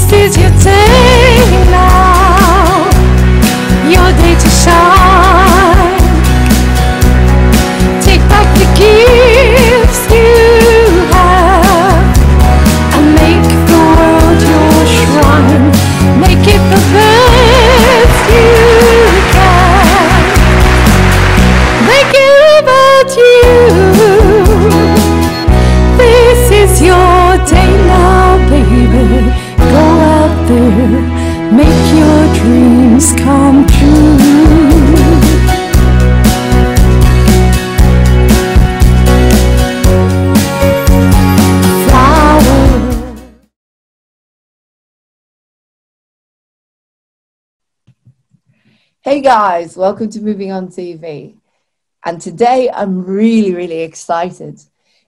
This is your day Hey guys, welcome to Moving On TV. And today I'm really, really excited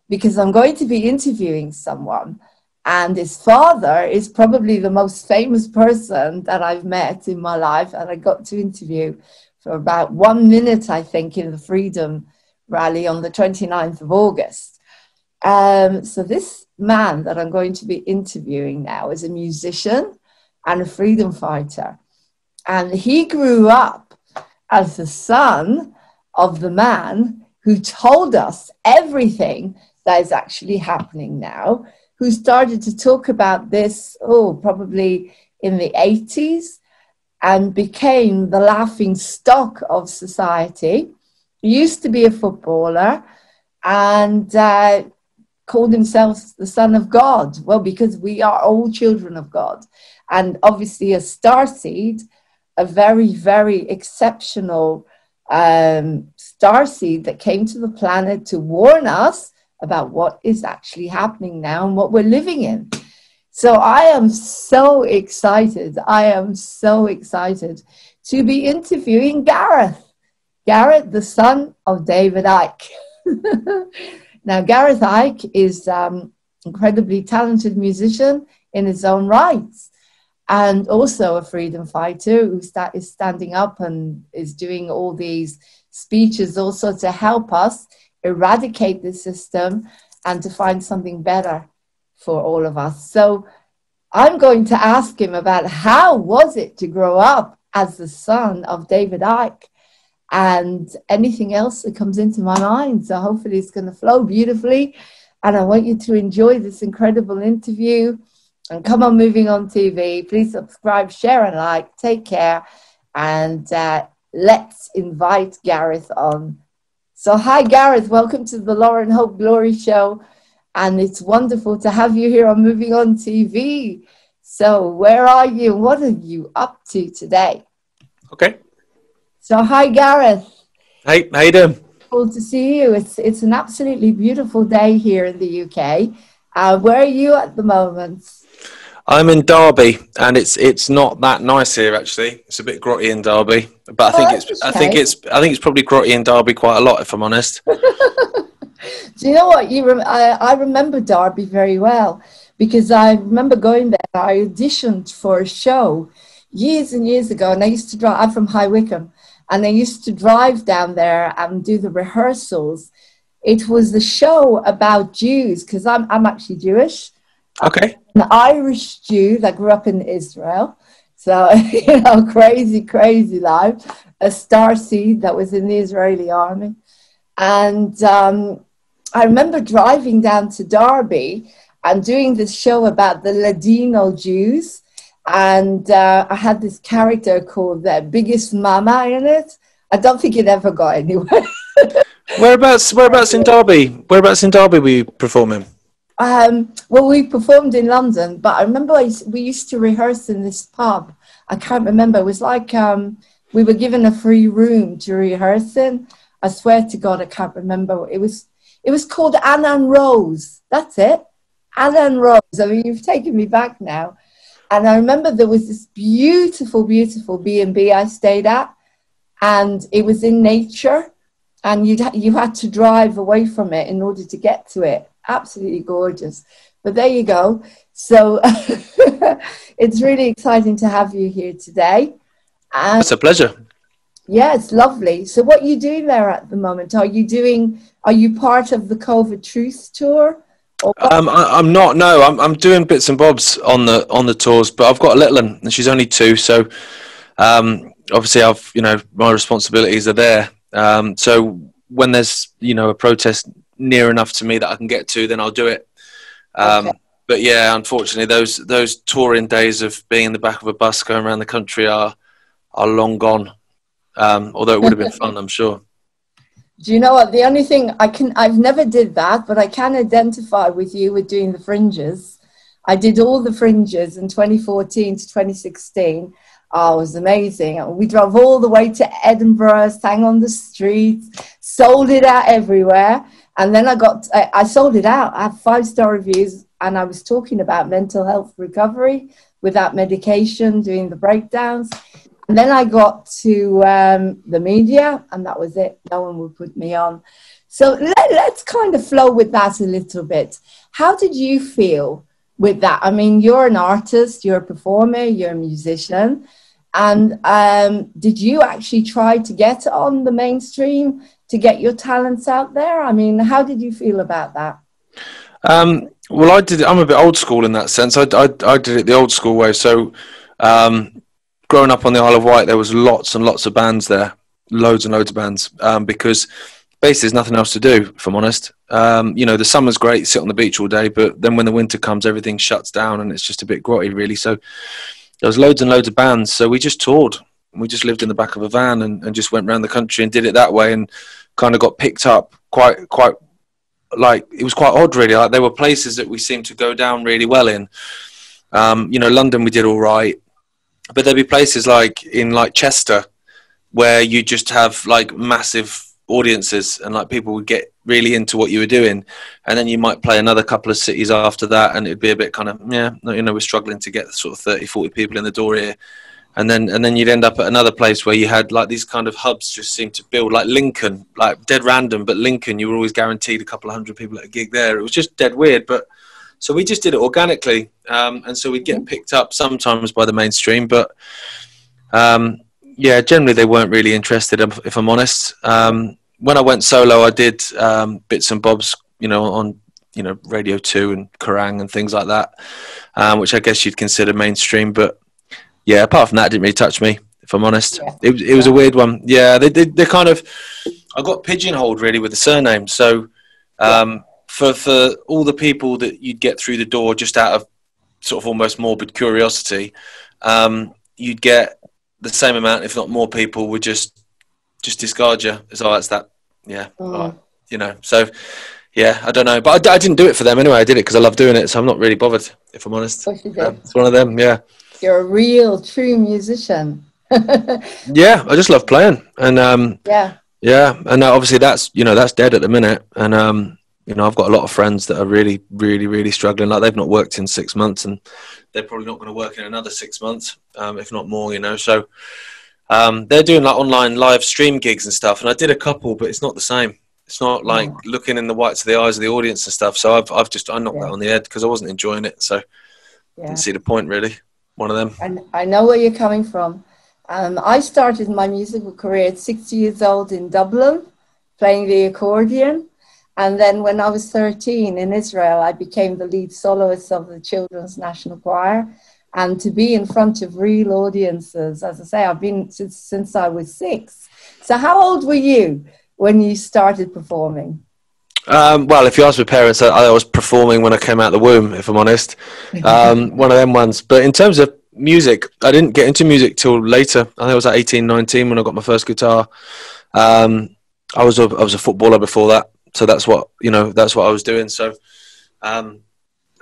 because I'm going to be interviewing someone, and his father is probably the most famous person that I've met in my life, and I got to interview for about one minute, I think, in the Freedom Rally on the 29th of August. Um, so, this man that I'm going to be interviewing now is a musician and a freedom fighter and he grew up as the son of the man who told us everything that is actually happening now, who started to talk about this, oh, probably in the 80s, and became the laughing stock of society. He used to be a footballer and uh, called himself the Son of God. Well, because we are all children of God. And obviously, a star seed a very, very exceptional um, star seed that came to the planet to warn us about what is actually happening now and what we're living in. So I am so excited. I am so excited to be interviewing Gareth. Gareth, the son of David Icke. now, Gareth Icke is um, incredibly talented musician in his own rights and also a freedom fighter who is standing up and is doing all these speeches also to help us eradicate the system and to find something better for all of us. So I'm going to ask him about how was it to grow up as the son of David Icke and anything else that comes into my mind. So hopefully it's going to flow beautifully. And I want you to enjoy this incredible interview. And come on, moving on TV. Please subscribe, share, and like. Take care. And uh, let's invite Gareth on. So, hi, Gareth. Welcome to the Laurene Hope Glory Show. And it's wonderful to have you here on Moving On TV. So, where are you? What are you up to today? Okay. So, hi, Gareth. Hey, how you doing? Cool to see you. It's it's an absolutely beautiful day here in the UK. Uh, where are you at the moment? I'm in Derby, and it's it's not that nice here actually. It's a bit grotty in Derby, but I think Oh, it's that's I think it's I think it's probably grotty in Derby quite a lot, if I'm honest. Do you know what? You rem- I, I remember Derby very well because I remember going there. I auditioned for a show years and years ago, and I used to drive. I'm from High Wycombe, and I used to drive down there and do the rehearsals. It was the show about Jews because I'm I'm actually Jewish, Okay. An Irish Jew that grew up in Israel. So, you know, crazy, crazy life. A star seed that was in the Israeli army. And um, I remember driving down to Derby and doing this show about the Ladino Jews. And uh, I had this character called the biggest mama in it. I don't think it ever got anywhere. Whereabouts whereabouts in Derby? Whereabouts in Derby were you performing? Um, well, we performed in London, but I remember I we used to rehearse in this pub. I can't remember. It was like um, we were given a free room to rehearse in. I swear to God, I can't remember. It was it was called Anna and Rose. That's it, Anna and Rose. I mean, you've taken me back now. And I remember there was this beautiful, beautiful B and B I stayed at, and it was in nature, and you you had to drive away from it in order to get to it. Absolutely gorgeous. But there you go. So it's really exciting to have you here today. And It's a pleasure. yeah, it's lovely. So what are you doing there at the moment? Are you doing are you part of the COVID Truth Tour? Um, I, I'm not. No, I'm, I'm doing bits and bobs on the on the tours, but I've got a little one, and she's only two, so um, obviously I've you know my responsibilities are there. Um, so when there's you know a protest near enough to me that I can get to, then I'll do it. Um, Okay. But yeah, unfortunately, those those touring days of being in the back of a bus going around the country are are long gone. Um, although it would have been fun, I'm sure. Do you know what? The only thing I can, I've never did that, but I can identify with you with doing the fringes. I did all the fringes in 2014 to 2016. Oh, it was amazing. We drove all the way to Edinburgh, sang on the streets, sold it out everywhere. And then I got, I, I sold it out. I had five star reviews, and I was talking about mental health recovery without medication, doing the breakdowns. And then I got to um, the media, and that was it. No one would put me on. So let, let's kind of flow with that a little bit. How did you feel with that? I mean, you're an artist, you're a performer, you're a musician. And um, did you actually try to get on the mainstream to get your talents out there? I mean, how did you feel about that? Um, well, I did. I'm a bit old school in that sense. I, I, I did it the old school way. So, um, growing up on the Isle of Wight, there was lots and lots of bands there, loads and loads of bands. Um, because basically, there's nothing else to do. If I'm honest, um, you know, the summer's great, sit on the beach all day, but then when the winter comes, everything shuts down and it's just a bit grotty, really. So, there was loads and loads of bands. So we just toured. We just lived in the back of a van and, and just went around the country and did it that way, and kind of got picked up quite quite like it was quite odd really like there were places that we seemed to go down really well in um, you know london we did all right but there'd be places like in like chester where you just have like massive audiences and like people would get really into what you were doing and then you might play another couple of cities after that and it'd be a bit kind of yeah you know we're struggling to get sort of 30 40 people in the door here and then and then you'd end up at another place where you had like these kind of hubs just seemed to build like Lincoln, like dead random, but Lincoln you were always guaranteed a couple of hundred people at a gig there. It was just dead weird, but so we just did it organically, um, and so we'd get picked up sometimes by the mainstream, but um, yeah, generally they weren't really interested. If if I'm honest, um, when I went solo, I did um, bits and bobs, you know, on you know Radio Two and Kerrang and things like that, um, which I guess you'd consider mainstream, but yeah, apart from that, it didn't really touch me. If I'm honest, Yeah. it, was- it was a weird one. Yeah, they they they kind of I got pigeonholed really with the surname. So um, for for all the people that you'd get through the door just out of sort of almost morbid curiosity, um, you'd get the same amount, if not more, people would just just discard you. It's oh, that's that. Yeah, Mm. right. you know. So yeah, I don't know, but I, I didn't do it for them anyway. I did it because I love doing it, so I'm not really bothered. If I'm honest, Of course you Yeah, did. it's one of them. Yeah. You're a real, true musician. Yeah, I just love playing, and um, yeah. yeah, and uh, obviously that's you know that's dead at the minute, and um, you know I've got a lot of friends that are really, really, really struggling. Like they've not worked in six months, and they're probably not going to work in another six months, um, if not more. You know, so um, they're doing like online live stream gigs and stuff, and I did a couple, but it's not the same. It's not like looking in the whites of the eyes of the audience and stuff. So I've I've just I knocked Yeah. that on the head because I wasn't enjoying it, so Yeah. didn't see the point really. One of them. And I know where you're coming from. Um, I started my musical career at 60 years old in Dublin, playing the accordion. And then when I was 13 in Israel, I became the lead soloist of the Children's National Choir. And to be in front of real audiences, as I say, I've been since, since I was six. So, how old were you when you started performing? Um, well, if you ask my parents, I, I was performing when I came out the womb. If I'm honest, um, one of them ones. But in terms of music, I didn't get into music till later. I think I was at 18, 19 when I got my first guitar. Um, I was a, I was a footballer before that, so that's what you know. That's what I was doing. So, um,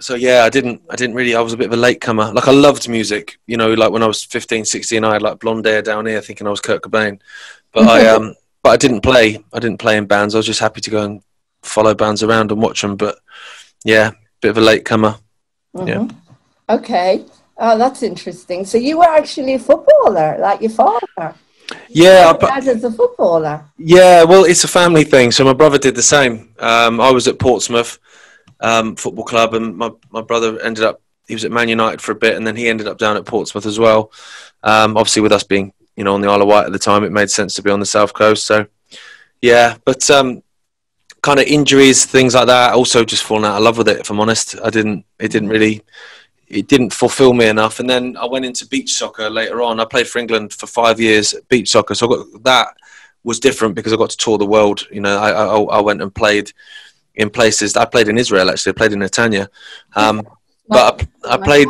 so yeah, I didn't I didn't really. I was a bit of a latecomer. Like I loved music. You know, like when I was 15, 16, I had like blonde hair down here, thinking I was Kurt Cobain. But I um, but I didn't play. I didn't play in bands. I was just happy to go and follow bands around and watch them. But yeah, bit of a latecomer. Yeah. Mhm. Okay. Oh, that's interesting. So you were actually a footballer, like your father. Yeah, I, Your dad is a footballer. yeah. Well, it's a family thing. So my brother did the same. Um, I was at Portsmouth um, Football Club, and my my brother ended up. He was at Man United for a bit, and then he ended up down at Portsmouth as well. Um, obviously, with us being you know on the Isle of Wight at the time, it made sense to be on the south coast. So yeah, but um, kind of injuries, things like that. Also, just falling out of love with it. If I'm honest, I didn't. It didn't really. It didn't fulfil me enough. And then I went into beach soccer later on. I played for England for five years, beach soccer. So I got that was different because I got to tour the world. You know, I I, I went and played in places. I played in Israel actually. I played in Netanya. Um, but I, I played.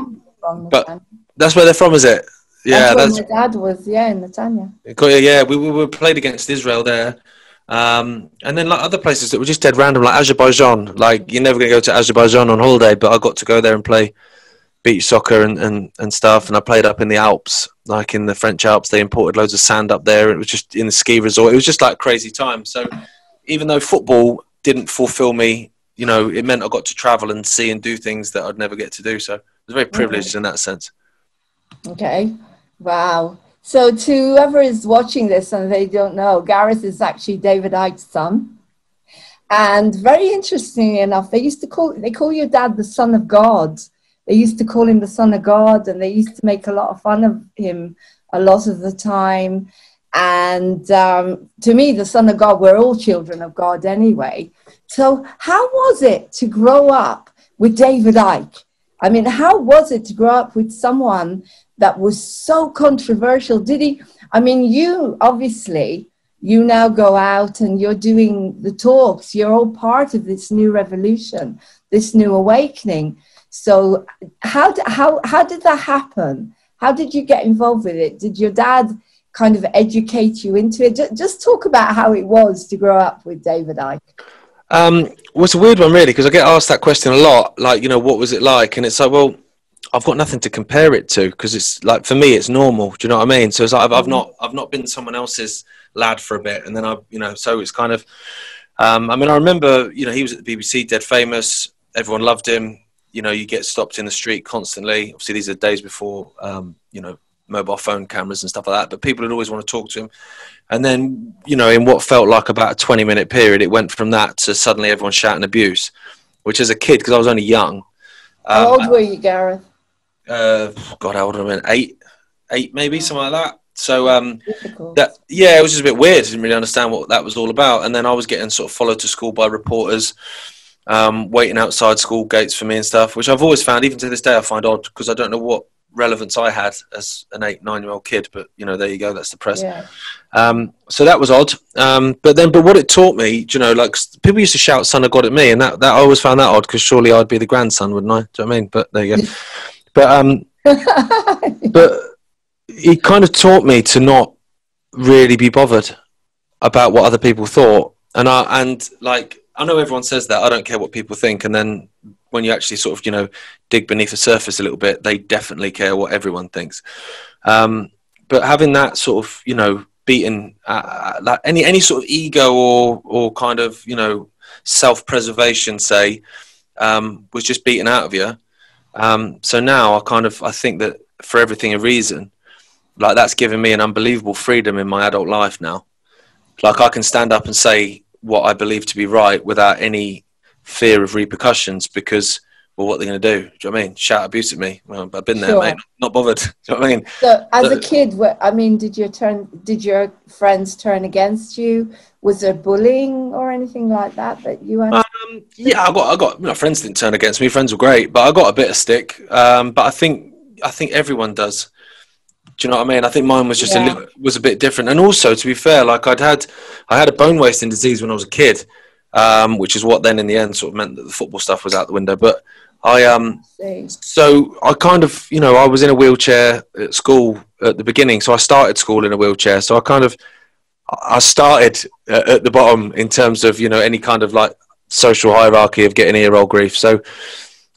But that's where they're from, is it? Yeah, that's, that's my dad was. Yeah, in Netanya. Yeah, we, we, we played against Israel there. Um, and then like other places that were just dead random, like Azerbaijan. Like you're never going to go to Azerbaijan on holiday, but I got to go there and play beach soccer and, and, and stuff. And I played up in the Alps, like in the French Alps. They imported loads of sand up there. It was just in the ski resort. It was just like crazy time. So even though football didn't fulfill me, you know, it meant I got to travel and see and do things that I'd never get to do. So I was very privileged mm-hmm. in that sense. Okay. Wow. So to whoever is watching this and they don't know, Gareth is actually David Icke's son. And very interestingly enough, they used to call they call your dad the son of God. They used to call him the son of God, and they used to make a lot of fun of him a lot of the time. And um, to me, the son of God, we're all children of God anyway. So, how was it to grow up with David Icke? I mean, how was it to grow up with someone that was so controversial? Did he? I mean, you obviously, you now go out and you're doing the talks. You're all part of this new revolution, this new awakening. So, how, how, how did that happen? How did you get involved with it? Did your dad kind of educate you into it? Just talk about how it was to grow up with David Icke. Um, well, it's a weird one, really, because I get asked that question a lot. Like, you know, what was it like? And it's like, well, I've got nothing to compare it to because it's like for me, it's normal. Do you know what I mean? So it's like I've, I've mm-hmm. not, I've not been someone else's lad for a bit, and then I, you know, so it's kind of. Um, I mean, I remember, you know, he was at the BBC, dead famous. Everyone loved him. You know, you get stopped in the street constantly. Obviously, these are days before, um, you know, mobile phone cameras and stuff like that. But people would always want to talk to him. And then, you know, in what felt like about a 20 minute period, it went from that to suddenly everyone shouting abuse, which as a kid, because I was only young. How um, old were you, Gareth? Uh, God, how old am I? Eight, eight maybe, something like that. So um, that yeah, it was just a bit weird. I didn't really understand what that was all about. And then I was getting sort of followed to school by reporters, um, waiting outside school gates for me and stuff, which I've always found, even to this day, I find odd because I don't know what relevance I had as an eight, nine year old kid. But you know, there you go. That's the press. Yeah. Um, so that was odd. Um, but then, but what it taught me, you know, like people used to shout "son of God" at me, and that, that I always found that odd because surely I'd be the grandson, wouldn't I? Do you know what I mean? But there you go. but um, but it kind of taught me to not really be bothered about what other people thought, and I and like I know everyone says that I don't care what people think, and then when you actually sort of you know dig beneath the surface a little bit, they definitely care what everyone thinks. Um, but having that sort of you know beaten uh, uh like any any sort of ego or or kind of you know self preservation say um, was just beaten out of you. Um, so now I kind of I think that for everything a reason, like that's given me an unbelievable freedom in my adult life now. Like I can stand up and say what I believe to be right without any fear of repercussions because well, what are they going to do? Do you know what I mean? Shout abuse at me? Well, I've been there, sure. mate. Not bothered. Do you know what I mean? So, as a kid, I mean, did your turn? Did your friends turn against you? Was there bullying or anything like that that you had? Um, yeah, I got, I got. My friends didn't turn against me. Friends were great, but I got a bit of stick. Um, but I think, I think everyone does. Do you know what I mean? I think mine was just yeah. a little, was a bit different. And also, to be fair, like I'd had, I had a bone wasting disease when I was a kid, um, which is what then in the end sort of meant that the football stuff was out the window. But I um so I kind of you know I was in a wheelchair at school at the beginning, so I started school in a wheelchair. So I kind of I started at the bottom in terms of you know any kind of like social hierarchy of getting ear roll grief. So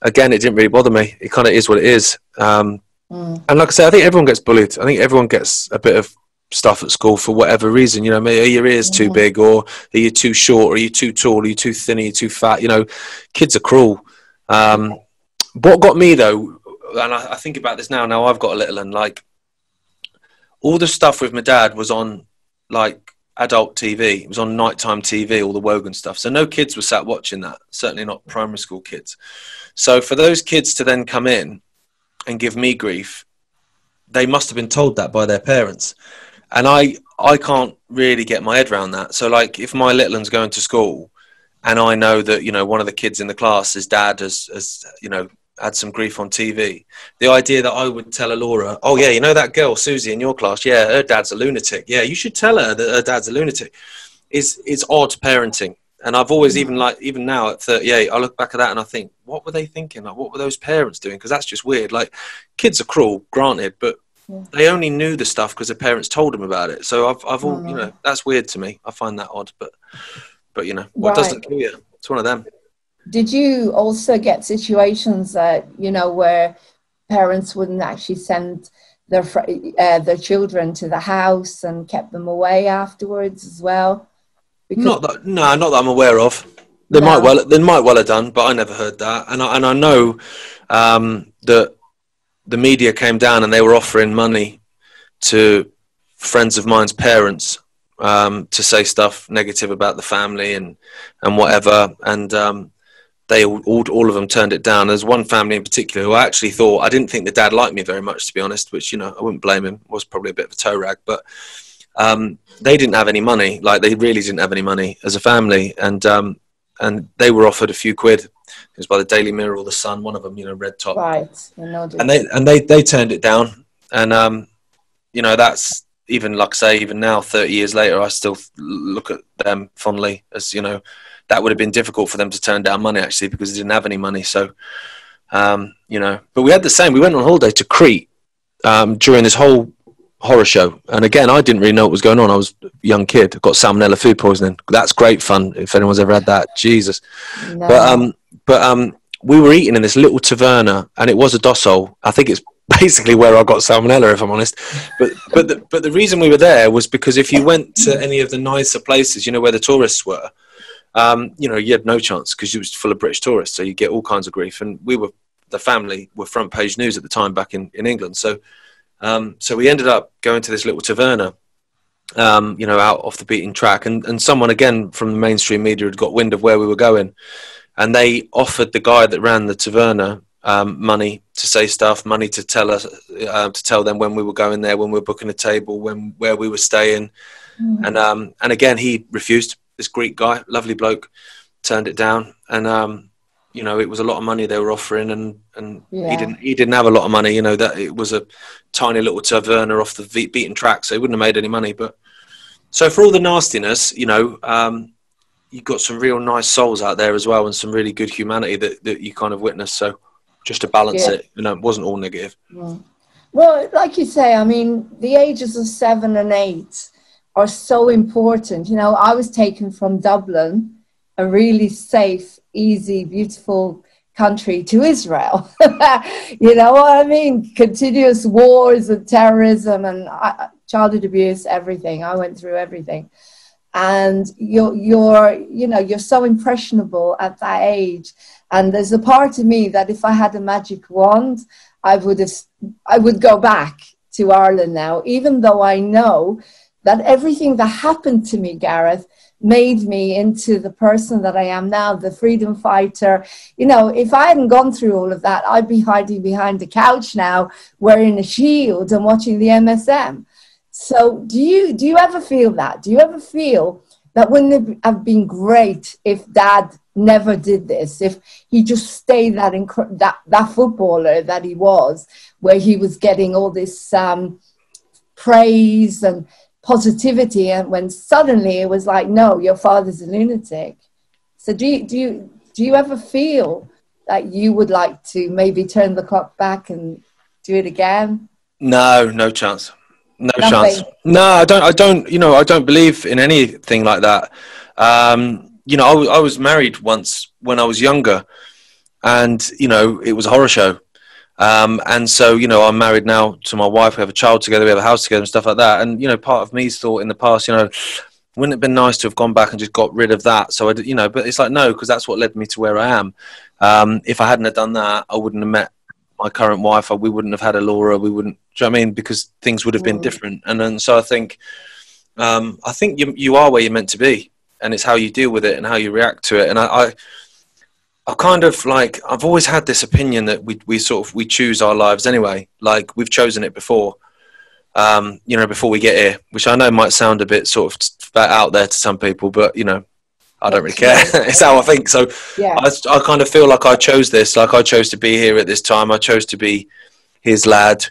again, it didn't really bother me. It kind of is what it is. Um, mm. And like I said, I think everyone gets bullied. I think everyone gets a bit of stuff at school for whatever reason. You know, are your ears too big, or are you too short, or are you too tall, are you too thin, are you too fat? You know, kids are cruel. Um, what got me though, and I, I, think about this now. Now I've got a little, and like all the stuff with my dad was on like adult TV. It was on nighttime TV, all the Wogan stuff. So no kids were sat watching that. Certainly not primary school kids. So for those kids to then come in and give me grief, they must have been told that by their parents, and I I can't really get my head around that. So like if my little one's going to school and I know that you know one of the kids in the class, his dad has, has you know had some grief on TV. The idea that I would tell Laura, oh yeah, you know that girl Susie in your class, yeah, her dad's a lunatic. Yeah, you should tell her that her dad's a lunatic. Is it's odd parenting, and I've always even like even now at 38, I look back at that and I think, what were they thinking? Like, what were those parents doing? Because that's just weird. Like, kids are cruel, granted, but Yeah. they only knew the stuff because their parents told them about it. So I've, I've all, you Mm. know, that's weird to me. I find that odd, but, but you know, what doesn't Right. kill you? It's one of them. Did you also get situations that you know where parents wouldn't actually send their uh, their children to the house and kept them away afterwards as well? Because Not that, no, not that I'm aware of. They No. might well, they might well have done, but I never heard that. And I, and I know um, that the media came down and they were offering money to friends of mine's parents um, to say stuff negative about the family and and whatever. And um, they all, all of them turned it down. There's one family in particular who I actually thought I didn't think the dad liked me very much, to be honest. Which you know I wouldn't blame him. Was probably a bit of a toe rag, but um, they didn't have any money. Like they really didn't have any money as a family, and um, and they were offered a few quid. It was by the Daily Mirror or the Sun, one of them, you know, red top, right, you know, the- and they and they they turned it down. And um, you know, that's even like I say, even now, thirty years later, I still look at them fondly as you know. That would have been difficult for them to turn down money actually because they didn't have any money. So, um, you know, but we had the same. We went on holiday to Crete um, during this whole horror show. And again, I didn't really know what was going on. I was a young kid, got salmonella food poisoning. That's great fun if anyone's ever had that. Jesus. no. But um, but um, we were eating in this little taverna, and it was a dossol. I think it's basically where I got salmonella, if I'm honest. But but the, but the reason we were there was because if you went to any of the nicer places, you know where the tourists were, um, you know you had no chance because it was full of British tourists, so you get all kinds of grief. And we were the family were front page news at the time back in in England, so. Um, so we ended up going to this little taverna, um, you know, out off the beaten track, and, and someone again from the mainstream media had got wind of where we were going, and they offered the guy that ran the taverna um, money to say stuff, money to tell us, uh, to tell them when we were going there, when we were booking a table, when where we were staying, Mm. and um, and again he refused. This Greek guy, lovely bloke, turned it down, and um, you know it was a lot of money they were offering, and and Yeah. he didn't he didn't have a lot of money. You know that it was a tiny little taverna off the beaten track, so he wouldn't have made any money. But so for all the nastiness, you know, um, you got some real nice souls out there as well, and some really good humanity that, that you kind of witness. So just to balance Yeah. it, you know, it wasn't all negative. Mm. Well, like you say, I mean, the ages of seven and eight are so important. You know, I was taken from Dublin, a really safe, easy, beautiful country, to Israel. you know what I mean? Continuous wars and terrorism and uh, childhood abuse, everything. I went through everything. And you're, you're, you know, you're so impressionable at that age. And there's a part of me that if I had a magic wand, I would have I would go back to Ireland now, even though I know that everything that happened to me, Gareth, made me into the person that I am now, the freedom fighter. You know, if I hadn't gone through all of that, I'd be hiding behind the couch now, wearing a shield and watching the MSM. So, do you do you ever feel that? Do you ever feel that wouldn't it have been great if Dad never did this? If he just stayed that inc- that that footballer that he was, where he was getting all this um, praise and positivity, and when suddenly it was like, no, your father's a lunatic. So, do you do you do you ever feel that you would like to maybe turn the clock back and do it again? No, no chance. No Nothing. chance. No, I don't. I don't. You know, I don't believe in anything like that. Um, you know, I, w- I was married once when I was younger, and you know, it was a horror show. Um, and so, you know, I'm married now to my wife. We have a child together. We have a house together and stuff like that. And you know, part of me's thought in the past, you know, wouldn't it have been nice to have gone back and just got rid of that? So I, you know, but it's like no, because that's what led me to where I am. Um, if I hadn't have done that, I wouldn't have met my current wife. We wouldn't have had a Laura. We wouldn't. Do you know what I mean? Because things would have been Mm. different. And then so I think, um, I think you you are where you're meant to be, and it's how you deal with it and how you react to it. And I, I, I kind of like I've always had this opinion that we we sort of we choose our lives anyway. Like we've chosen it before. Um, you know, before we get here, which I know might sound a bit sort of out there to some people, but you know, I don't really care. it's how I think. So Yeah. I, I kind of feel like I chose this. Like I chose to be here at this time. I chose to be his lad.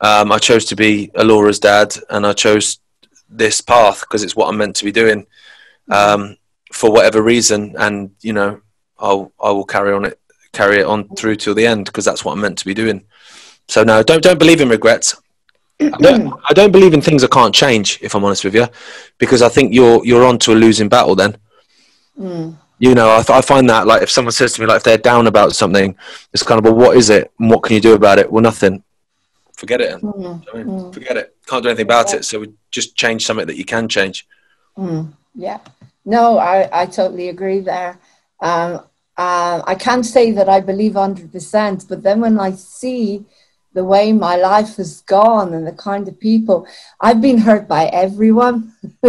Um, I chose to be Alora's dad, and I chose this path because it's what I'm meant to be doing um, for whatever reason. And you know, I'll I will carry on it, carry it on through till the end because that's what I'm meant to be doing. So no, don't don't believe in regrets. I don't, I don't believe in things I can't change. If I'm honest with you, because I think you're you're on to a losing battle then you know, I find that like if someone says to me like if they're down about something, it's kind of well, what is it and what can you do about it? Well, nothing. Forget it. I mean, Forget it. Can't do anything about it. So we just change something that you can change. Yeah. No, I, I totally agree there. Um, uh, I can't say that I believe 100%, but then when I see the way my life has gone and the kind of people, I've been hurt by everyone.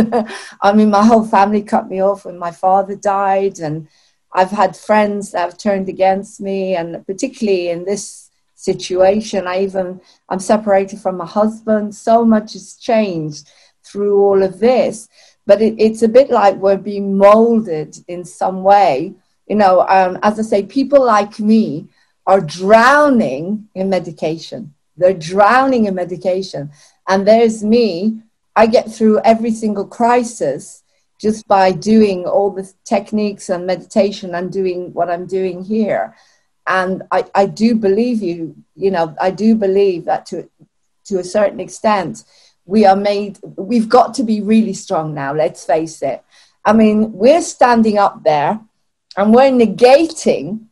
I mean, my whole family cut me off when my father died, and I've had friends that have turned against me, and particularly in this situation, I even, I'm separated from my husband. So much has changed through all of this but it, it's a bit like we're being molded in some way. You know, um, as I say, people like me are drowning in medication. They're drowning in medication. And there's me, I get through every single crisis just by doing all the techniques and meditation and doing what I'm doing here. And I, I do believe you, you know, I do believe that to, to a certain extent, we are made we've got to be really strong now let's face it i mean we're standing up there and we're negating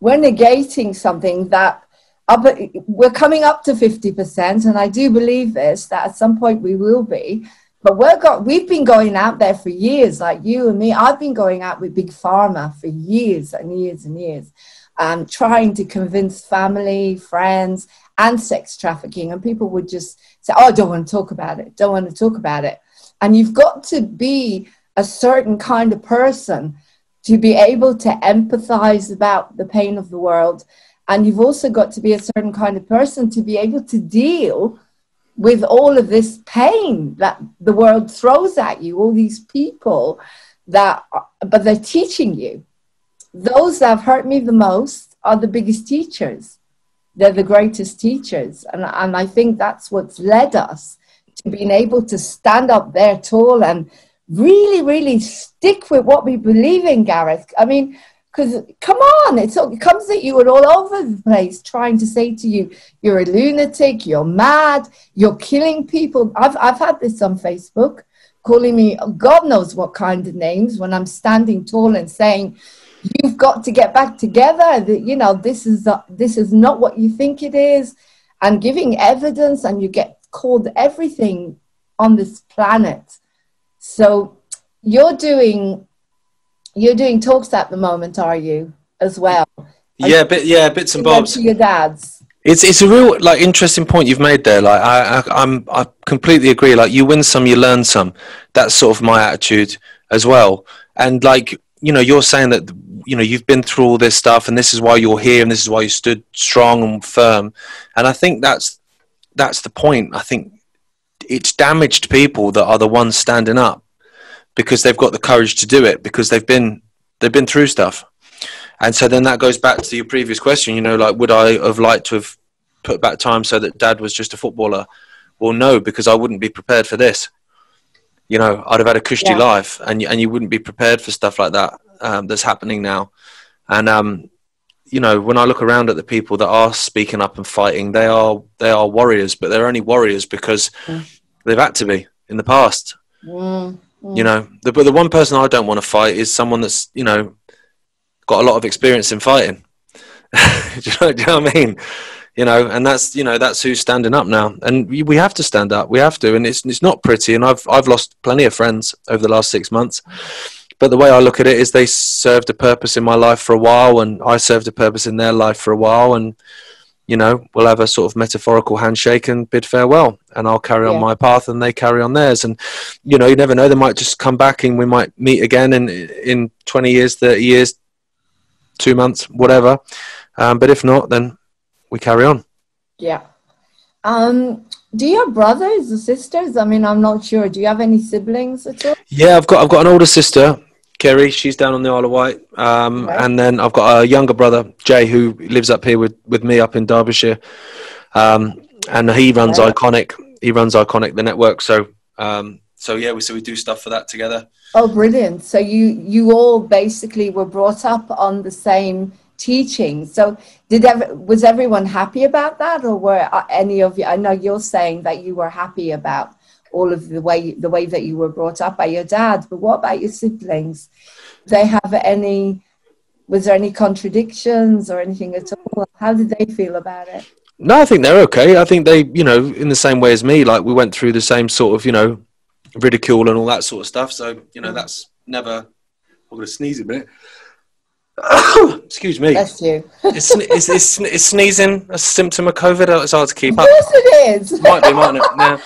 we're negating something that up, we're coming up to 50% and i do believe this that at some point we will be. But we're got, we've been going out there for years like you and me. I've been going out with big pharma for years and years and years um, trying to convince family friends and sex trafficking. And people would just say oh i don't want to talk about it. Don't want to talk about it. And you've got to be a certain kind of person to be able to empathize about the pain of the world. And you've also got to be a certain kind of person to be able to deal with all of this pain that the world throws at you all these people that but they're teaching you. Those that have hurt me the most are the biggest teachers. They're the greatest teachers. And, and I think that's what's led us to being able to stand up there tall and really, really stick with what we believe in, Gareth. I mean, because come on, it's, it comes at you are all over the place trying to say to you, you're a lunatic, you're mad, you're killing people. I've, I've had this on Facebook calling me God knows what kind of names when I'm standing tall and saying, you've got to get back together that you know this is this is not what you think it is and giving evidence and you get called everything on this planet so you're doing you're doing talks at the moment are you as well Yeah, bit yeah, bits and bobs. to your dad's It's it's a real like interesting point you've made there. Like I, I I'm I completely agree. Like you win some, you learn some. That's sort of my attitude as well. And like you know, you're saying that you know you've been through all this stuff, and this is why you're here, and this is why you stood strong and firm. And I think that's that's the point. I think it's damaged people that are the ones standing up because they've got the courage to do it because they've been they've been through stuff. And so then that goes back to your previous question, you know, like would I have liked to have put back time so that dad was just a footballer? Well, no, because I wouldn't be prepared for this. You know, I'd have had a cushy Yeah. life and, you- and you wouldn't be prepared for stuff like that um, that's happening now. And, um, you know, when I look around at the people that are speaking up and fighting, they are they are warriors, but they're only warriors because they've had to be in the past. Mm, You know, the, but the one person I don't want to fight is someone that's you know got a lot of experience in fighting. do, you know, do you know what I mean? You know, and that's you know that's who's standing up now, and we we have to stand up. We have to, and it's it's not pretty. And I've I've lost plenty of friends over the last six months. But the way I look at it is, they served a purpose in my life for a while, and I served a purpose in their life for a while, and you know we'll have a sort of metaphorical handshake and bid farewell, and I'll carry on my path, and they carry on theirs, and you know you never know they might just come back and we might meet again in in 20 years 30 years two months whatever. Um, but if not then we carry on. Yeah. Um do you have brothers or sisters i mean i'm not sure do you have any siblings at all? Yeah i've got i've got an older sister Kerry, she's down on the Isle of Wight. Um, Right. And then I've got a younger brother, Jay, who lives up here with, with me up in Derbyshire. Um, and he runs Right. Ickonic. He runs Ickonic, the network. So, um, so yeah, we, so we do stuff for that together. Oh, brilliant! So you you all basically were brought up on the same teaching. So did ever was everyone happy about that, or were uh, any of you? I know you're saying that you were happy about all of the way the way that you were brought up by your dad, but what about your siblings? Did they have any? Was there any contradictions or anything at all? How did they feel about it? No, I think they're okay. I think they, you know, in the same way as me, like we went through the same sort of, you know, ridicule and all that sort of stuff. So, you know, that's never. I'm going to sneeze a minute. Excuse me. Bless you. Is, sne- is, is, is sneezing a symptom of COVID? It's hard to keep Of up. course it is. Might be, mightn't it? Yeah.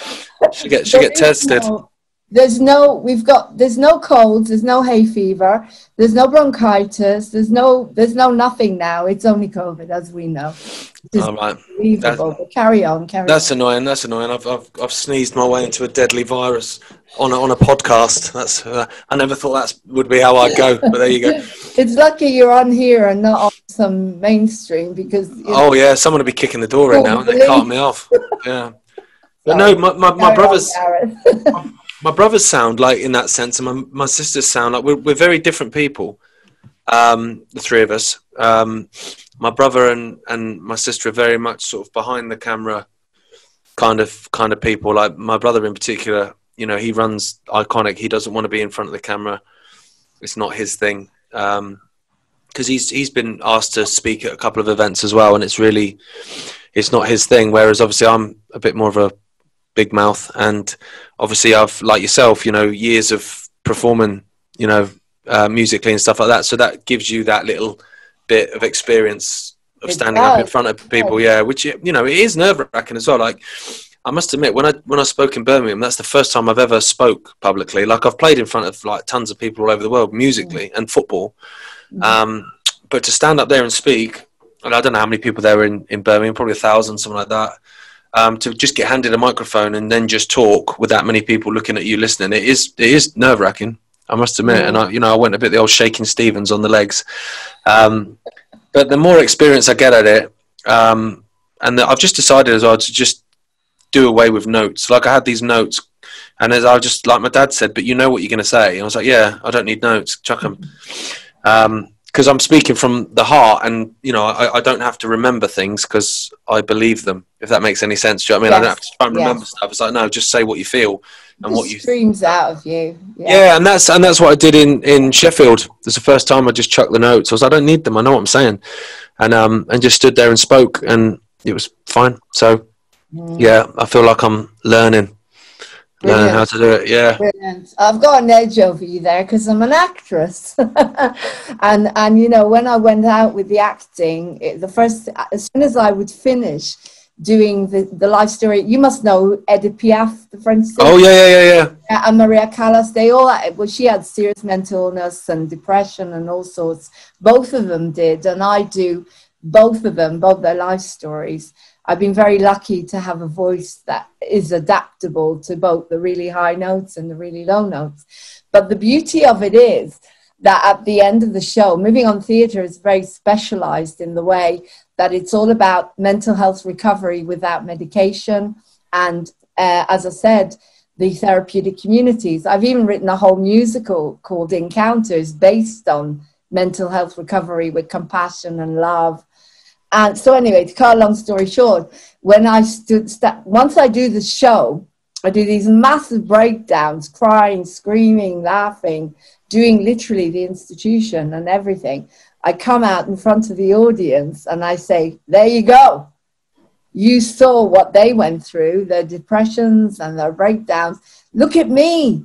Should get, should get tested. no- there's no, we've got, there's no colds, there's no hay fever, there's no bronchitis, there's no, there's no nothing now. It's only COVID, as we know. All right. unbelievable. But carry on, carry That's on. annoying. That's annoying. I've, I've, I've sneezed my way into a deadly virus on a, on a podcast. That's uh, I never thought that would be how I'd go, but there you go. It's lucky you're on here and not on some mainstream because you know, Oh yeah, someone would be kicking the door right now and they're carting me off. Yeah. But no, my, my, my brothers my brothers sound like in that sense, and my, my sisters sound like we're, we're very different people. Um, the three of us. Um, my brother and, and my sister are very much sort of behind the camera kind of kind of people. Like my brother in particular, you know, he runs Ickonic. He doesn't want to be in front of the camera. It's not his thing. Um, because he's he's been asked to speak at a couple of events as well, and it's really it's not his thing. Whereas obviously I'm a bit more of a big mouth, and obviously I've like yourself, you know, years of performing, you know, uh, musically and stuff like that. So that gives you that little bit of experience of It standing up in front of people. Yeah, which you know it is nerve wracking as well. Like I must admit, when I when I spoke in Birmingham, that's the first time I've ever spoke publicly. Like I've played in front of like tons of people all over the world, musically and football. Um, but to stand up there and speak, and I don't know how many people there were in, in Birmingham, probably a thousand, something like that. Um, to just get handed a microphone and then just talk with that many people looking at you listening, it is it is nerve wracking. I must admit, and I, you know, I went a bit the old Shakin' Stevens on the legs. Um, but the more experience I get at it, um, and I've just decided as well to just do away with notes. Like I had these notes, and as I just like my dad said, but you know what you're going to say. And I was like, yeah, I don't need notes. Chuck them. Because I'm speaking from the heart, and you know, I, I don't have to remember things because I believe them. If that makes any sense, do you know what I mean? I don't have to try and remember yes. stuff. It's like no, just say what you feel and Just what you screams out of you. yeah, and that's and that's what I did in in Sheffield. It's the first time I just chucked the notes. I was I don't need them. I know what I'm saying, and um and just stood there and spoke, and it was fine. So Mm. yeah, I feel like I'm learning, learning how to do it. Yeah, Brilliant. I've got an edge over you there because I'm an actress, and and you know when I went out with the acting, it, the first as soon as I would finish doing the the life story, you must know Edith Piaf, the French singer. Oh yeah, yeah, yeah, yeah. Yeah, and Maria Callas, they all, well, she had serious mental illness and depression and all sorts. Both of them did, and I do both of them, both their life stories. I've been very lucky to have a voice that is adaptable to both the really high notes and the really low notes. But the beauty of it is that at the end of the show, Moving on Theatre is very specialized in the way that it's all about mental health recovery without medication. And uh, as I said, the therapeutic communities. I've even written a whole musical called Encounters based on mental health recovery with compassion and love. And so, anyway, to cut a long story short, when I stood, sta- once I do the show, I do these massive breakdowns, crying, screaming, laughing, doing literally the institution and everything. I come out in front of the audience and I say, There you go. You saw what they went through, their depressions and their breakdowns. Look at me.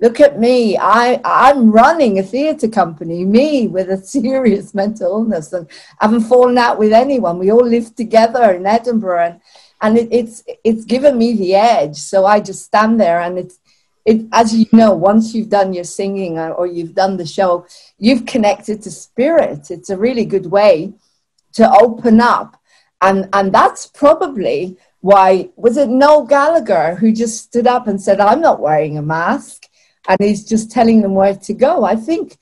Look at me. I, I'm running a theatre company, me with a serious mental illness and I haven't fallen out with anyone. We all live together in Edinburgh and, and it, it's, it's given me the edge. So I just stand there and it's, it, as you know, once you've done your singing or, or you've done the show, you've connected to spirit. It's a really good way to open up. And, and that's probably why, was it Noel Gallagher who just stood up and said, I'm not wearing a mask? And he's just telling them where to go. I think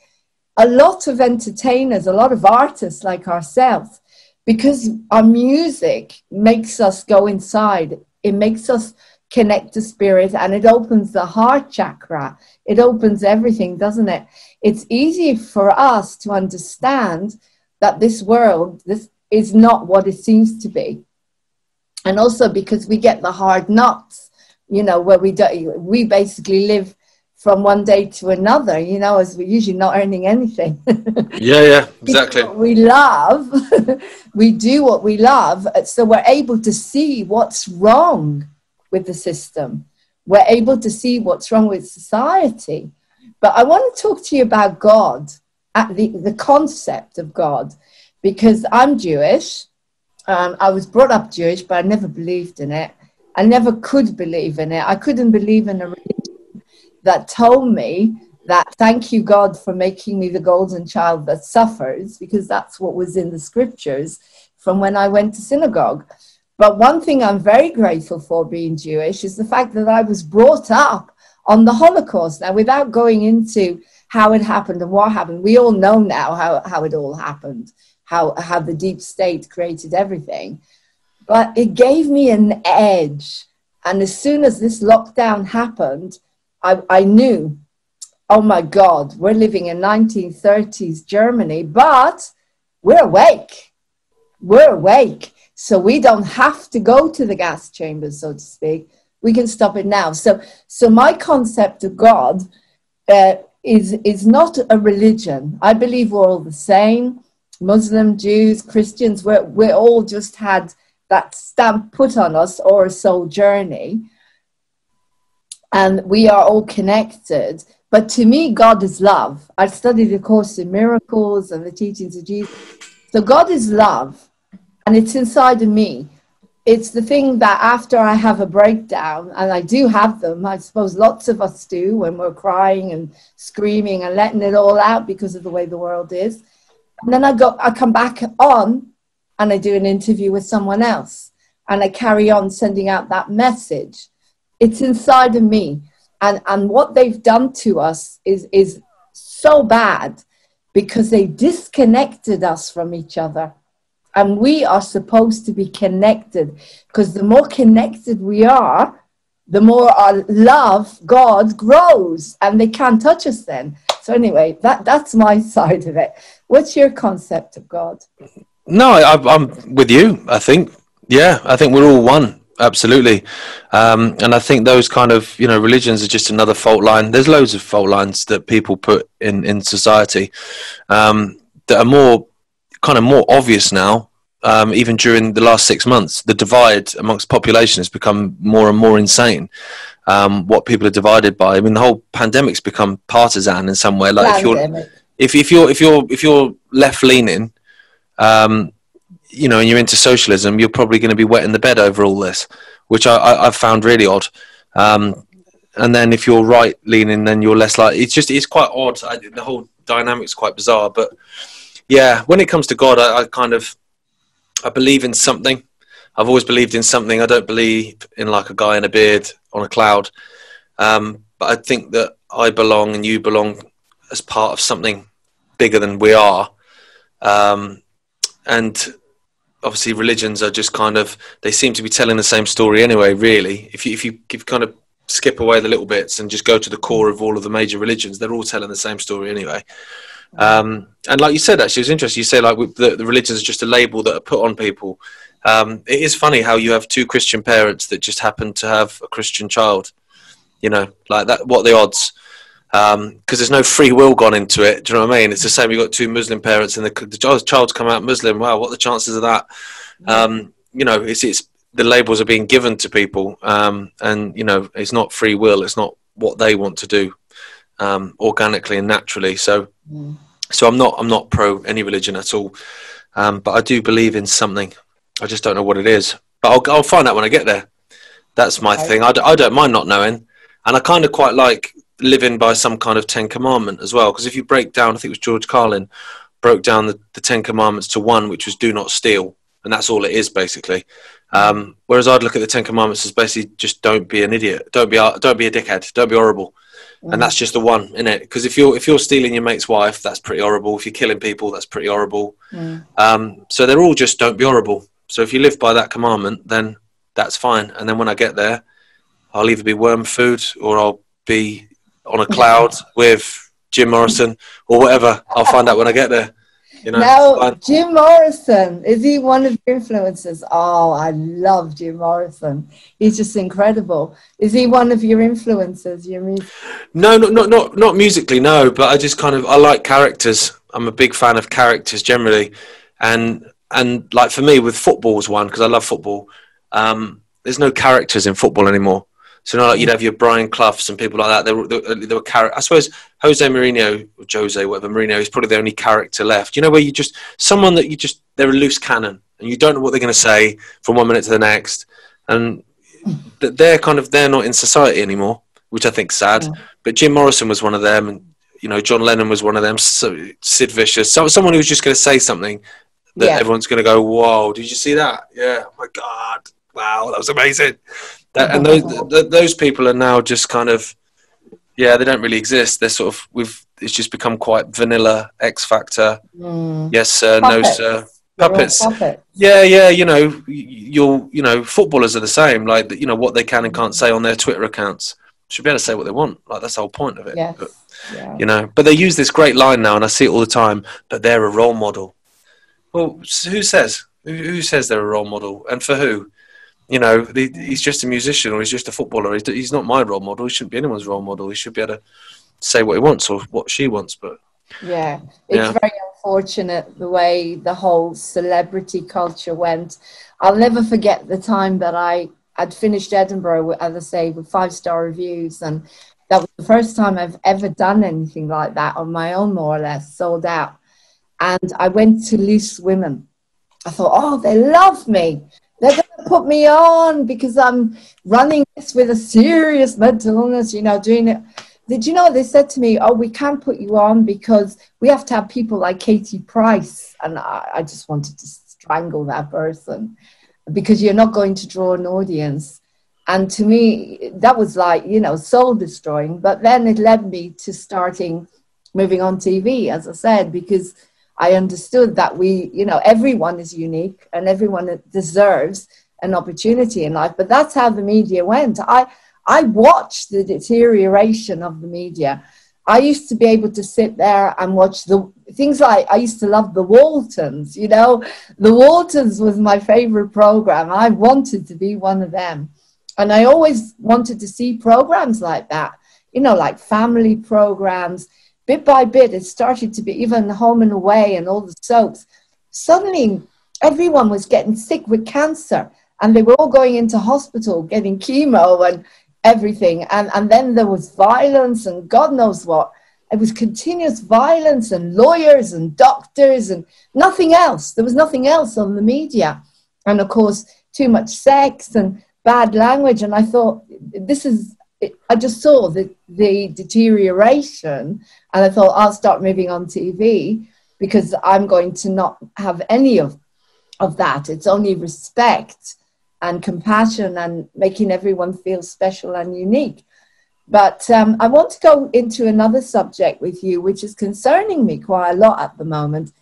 a lot of entertainers, a lot of artists like ourselves, because our music makes us go inside, it makes us connect to spirit and it opens the heart chakra. It opens everything, doesn't it? It's easy for us to understand that this world this is not what it seems to be. And also because we get the hard knocks, you know, where we do, we basically live from one day to another, you know, as we're usually not earning anything. yeah, yeah, exactly. we love, we do what we love, so we're able to see what's wrong with the system. We're able to see what's wrong with society. But I want to talk to you about God, at the, the concept of God, because I'm Jewish. Um, I was brought up Jewish, but I never believed in it. I never could believe in it. I couldn't believe in a religion that told me that thank you, God, for making me the golden child that suffers, because that's what was in the scriptures from when I went to synagogue. But one thing I'm very grateful for being Jewish is the fact that I was brought up on the Holocaust. Now, without going into how it happened and what happened, we all know now how, how it all happened, how, how the deep state created everything. But it gave me an edge. And as soon as this lockdown happened, I, I knew, oh my God, we're living in 1930s Germany, but we're awake. We're awake so we don't have to go to the gas chambers, so to speak. We can stop it now. So, so my concept of God uh, is is not a religion. I believe we're all the same. Muslim, Jews, Christians. We're we're all just had that stamp put on us or a soul journey, and we are all connected. But to me, God is love. I studied the Course in Miracles and the teachings of Jesus. So God is love and it's inside of me. It's the thing that after I have a breakdown, and I do have them, I suppose lots of us do when we're crying and screaming and letting it all out because of the way the world is. And then I go, I come back on and I do an interview with someone else and I carry on sending out that message. It's inside of me. And, and what they've done to us is, is so bad because they disconnected us from each other. And we are supposed to be connected because the more connected we are, the more our love, God grows and they can't touch us then. So, anyway, that, that's my side of it. What's your concept of God? No, I, I'm with you, I think. Yeah, I think we're all one absolutely um, and i think those kind of you know religions are just another fault line there's loads of fault lines that people put in in society um, that are more kind of more obvious now um, even during the last six months, the divide amongst population has become more and more insane. Um, what people are divided by. I mean, the whole pandemic's become partisan in some way. Like Pandemic. if you're if, if you're if you're if you're left leaning, um, you know, and you're into socialism, you're probably going to be wet in the bed over all this, which I, have found really odd. Um, and then if you're right leaning, then you're less like. It's just it's quite odd. I, the whole dynamic's quite bizarre. But yeah, when it comes to God, I, I kind of I believe in something. I've always believed in something. I don't believe in like a guy in a beard on a cloud. Um, but I think that I belong and you belong as part of something bigger than we are. Um, and obviously, religions are just kind of they seem to be telling the same story anyway. Really, if you if you, if kind of skip away the little bits and just go to the core of all of the major religions, they're all telling the same story anyway. Um, and like you said, actually, it's interesting. You say like the, the religions are just a label that are put on people. Um, it is funny how you have two Christian parents that just happen to have a Christian child. You know, like that. What the odds? Because um, there's no free will gone into it. Do you know what I mean? It's the same. You've got two Muslim parents, and the, the child's come out Muslim. Wow, what are the chances of that? Um, you know, it's it's the labels are being given to people, um, and you know, it's not free will. It's not what they want to do um, organically and naturally. So, mm. so I'm not I'm not pro any religion at all, um, but I do believe in something. I just don't know what it is. But I'll I'll find out when I get there. That's my okay. thing. I d- I don't mind not knowing, and I kind of quite like living by some kind of Ten Commandment as well. Because if you break down, I think it was George Carlin broke down the, the Ten Commandments to one, which was do not steal, and that's all it is basically. Um, whereas I'd look at the Ten Commandments as basically just don't be an idiot, don't be don't be a dickhead, don't be horrible. and that's just the one in it. Because if you're if you're stealing your mate's wife, that's pretty horrible. If you're killing people, that's pretty horrible. Mm. Um, so they're all just don't be horrible. So if you live by that commandment, then that's fine. And then when I get there, I'll either be worm food or I'll be on a cloud with Jim Morrison or whatever. I'll find out when I get there. You know, now. Jim Morrison, is he one of your influences? Oh, I love Jim Morrison. He's just incredible. Is he one of your influences? Your music? No, not not not not musically, no. But I just kind of I like characters. I'm a big fan of characters generally, and and like for me with football was one because I love football. Um, there's no characters in football anymore. So know, like you'd have your Brian Cloughs and people like that. There were there were char- I suppose Jose Mourinho, Jose, whatever Mourinho is probably the only character left. You know, where you just someone that you just they're a loose cannon and you don't know what they're going to say from one minute to the next, and th- they're kind of they're not in society anymore, which I think's sad. Yeah. But Jim Morrison was one of them, and you know John Lennon was one of them. So, Sid Vicious, so, someone who was just going to say something that Yeah. everyone's going to go, "Whoa, did you see that? Yeah, oh my God, wow, that was amazing." And those th- those people are now just kind of, yeah, they don't really exist. They're sort of we've it's just become quite vanilla X Factor. Mm. Yes sir, no Puppets. sir. Puppets. puppets. Yeah, yeah, you know, y- you'll, you know, footballers are the same. Like, you know, what they can and can't say on their Twitter accounts. Should be able to say what they want. Like, that's the whole point of it. Yes. But, Yeah. you know, but they use this great line now, and I see it all the time. But they're a role model. Well, who says? Who says they're a role model, and for who? You know, he's just a musician or he's just a footballer. He's, he's not my role model. He shouldn't be anyone's role model. He should be able to say what he wants or what she wants. But Yeah, it's Yeah. very unfortunate the way the whole celebrity culture went. I'll never forget the time that I had finished Edinburgh, as I say, with five star reviews, and that was the first time I've ever done anything like that on my own, more or less, sold out. And I went to Loose Women. I thought, oh, they love me. Put me on because I'm running this with a serious mental illness, you know, doing it did you know they said to me, "Oh, we can't put you on because we have to have people like Katie Price," and I, I just wanted to strangle that person because you're not going to draw an audience. And to me, that was like you know soul destroying. But then it led me to starting moving on TV, as I said, because I understood that we, you know, everyone is unique and everyone deserves an opportunity in life. But that's how the media went. I I watched the deterioration of the media. I used to be able to sit there and watch the things like I used to love the Waltons, you know. The Waltons was my favorite program. I wanted to be one of them. And I always wanted to see programs like that, you know, like family programs. Bit by bit, it started to be even Home and Away and all the soaps. Suddenly, everyone was getting sick with cancer and they were all going into hospital getting chemo and everything. And and then there was violence and god knows what. It was continuous violence and lawyers and doctors and nothing else. There was nothing else on the media. And of course too much sex and bad language. And i thought this is i just saw the the deterioration. And i thought i'll start moving on tv because i'm going to not have any of of that. It's only respect and compassion and making everyone feel special and unique. But um, I want to go into another subject with you, which is concerning me quite a lot at the moment.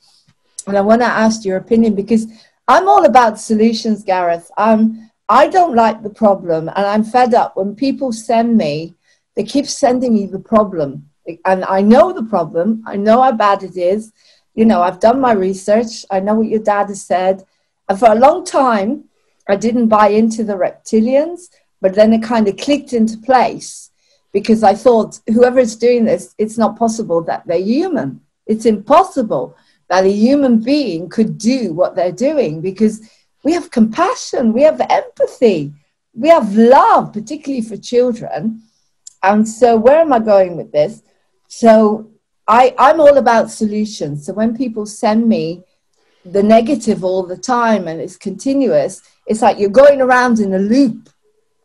And I want to ask your opinion because I'm all about solutions, Gareth. Um, I don't like the problem, and I'm fed up when people send me, they keep sending me the problem. And I know the problem, I know how bad it is. You know, I've done my research, I know what your dad has said. And for a long time, I didn't buy into the reptilians, but then it kind of clicked into place because I thought whoever is doing this, it's not possible that they're human. It's impossible that a human being could do what they're doing because we have compassion, we have empathy, we have love, particularly for children. And so, where am I going with this? So, I, I'm all about solutions. So, when people send me the negative all the time and it's continuous, it's like you're going around in a loop.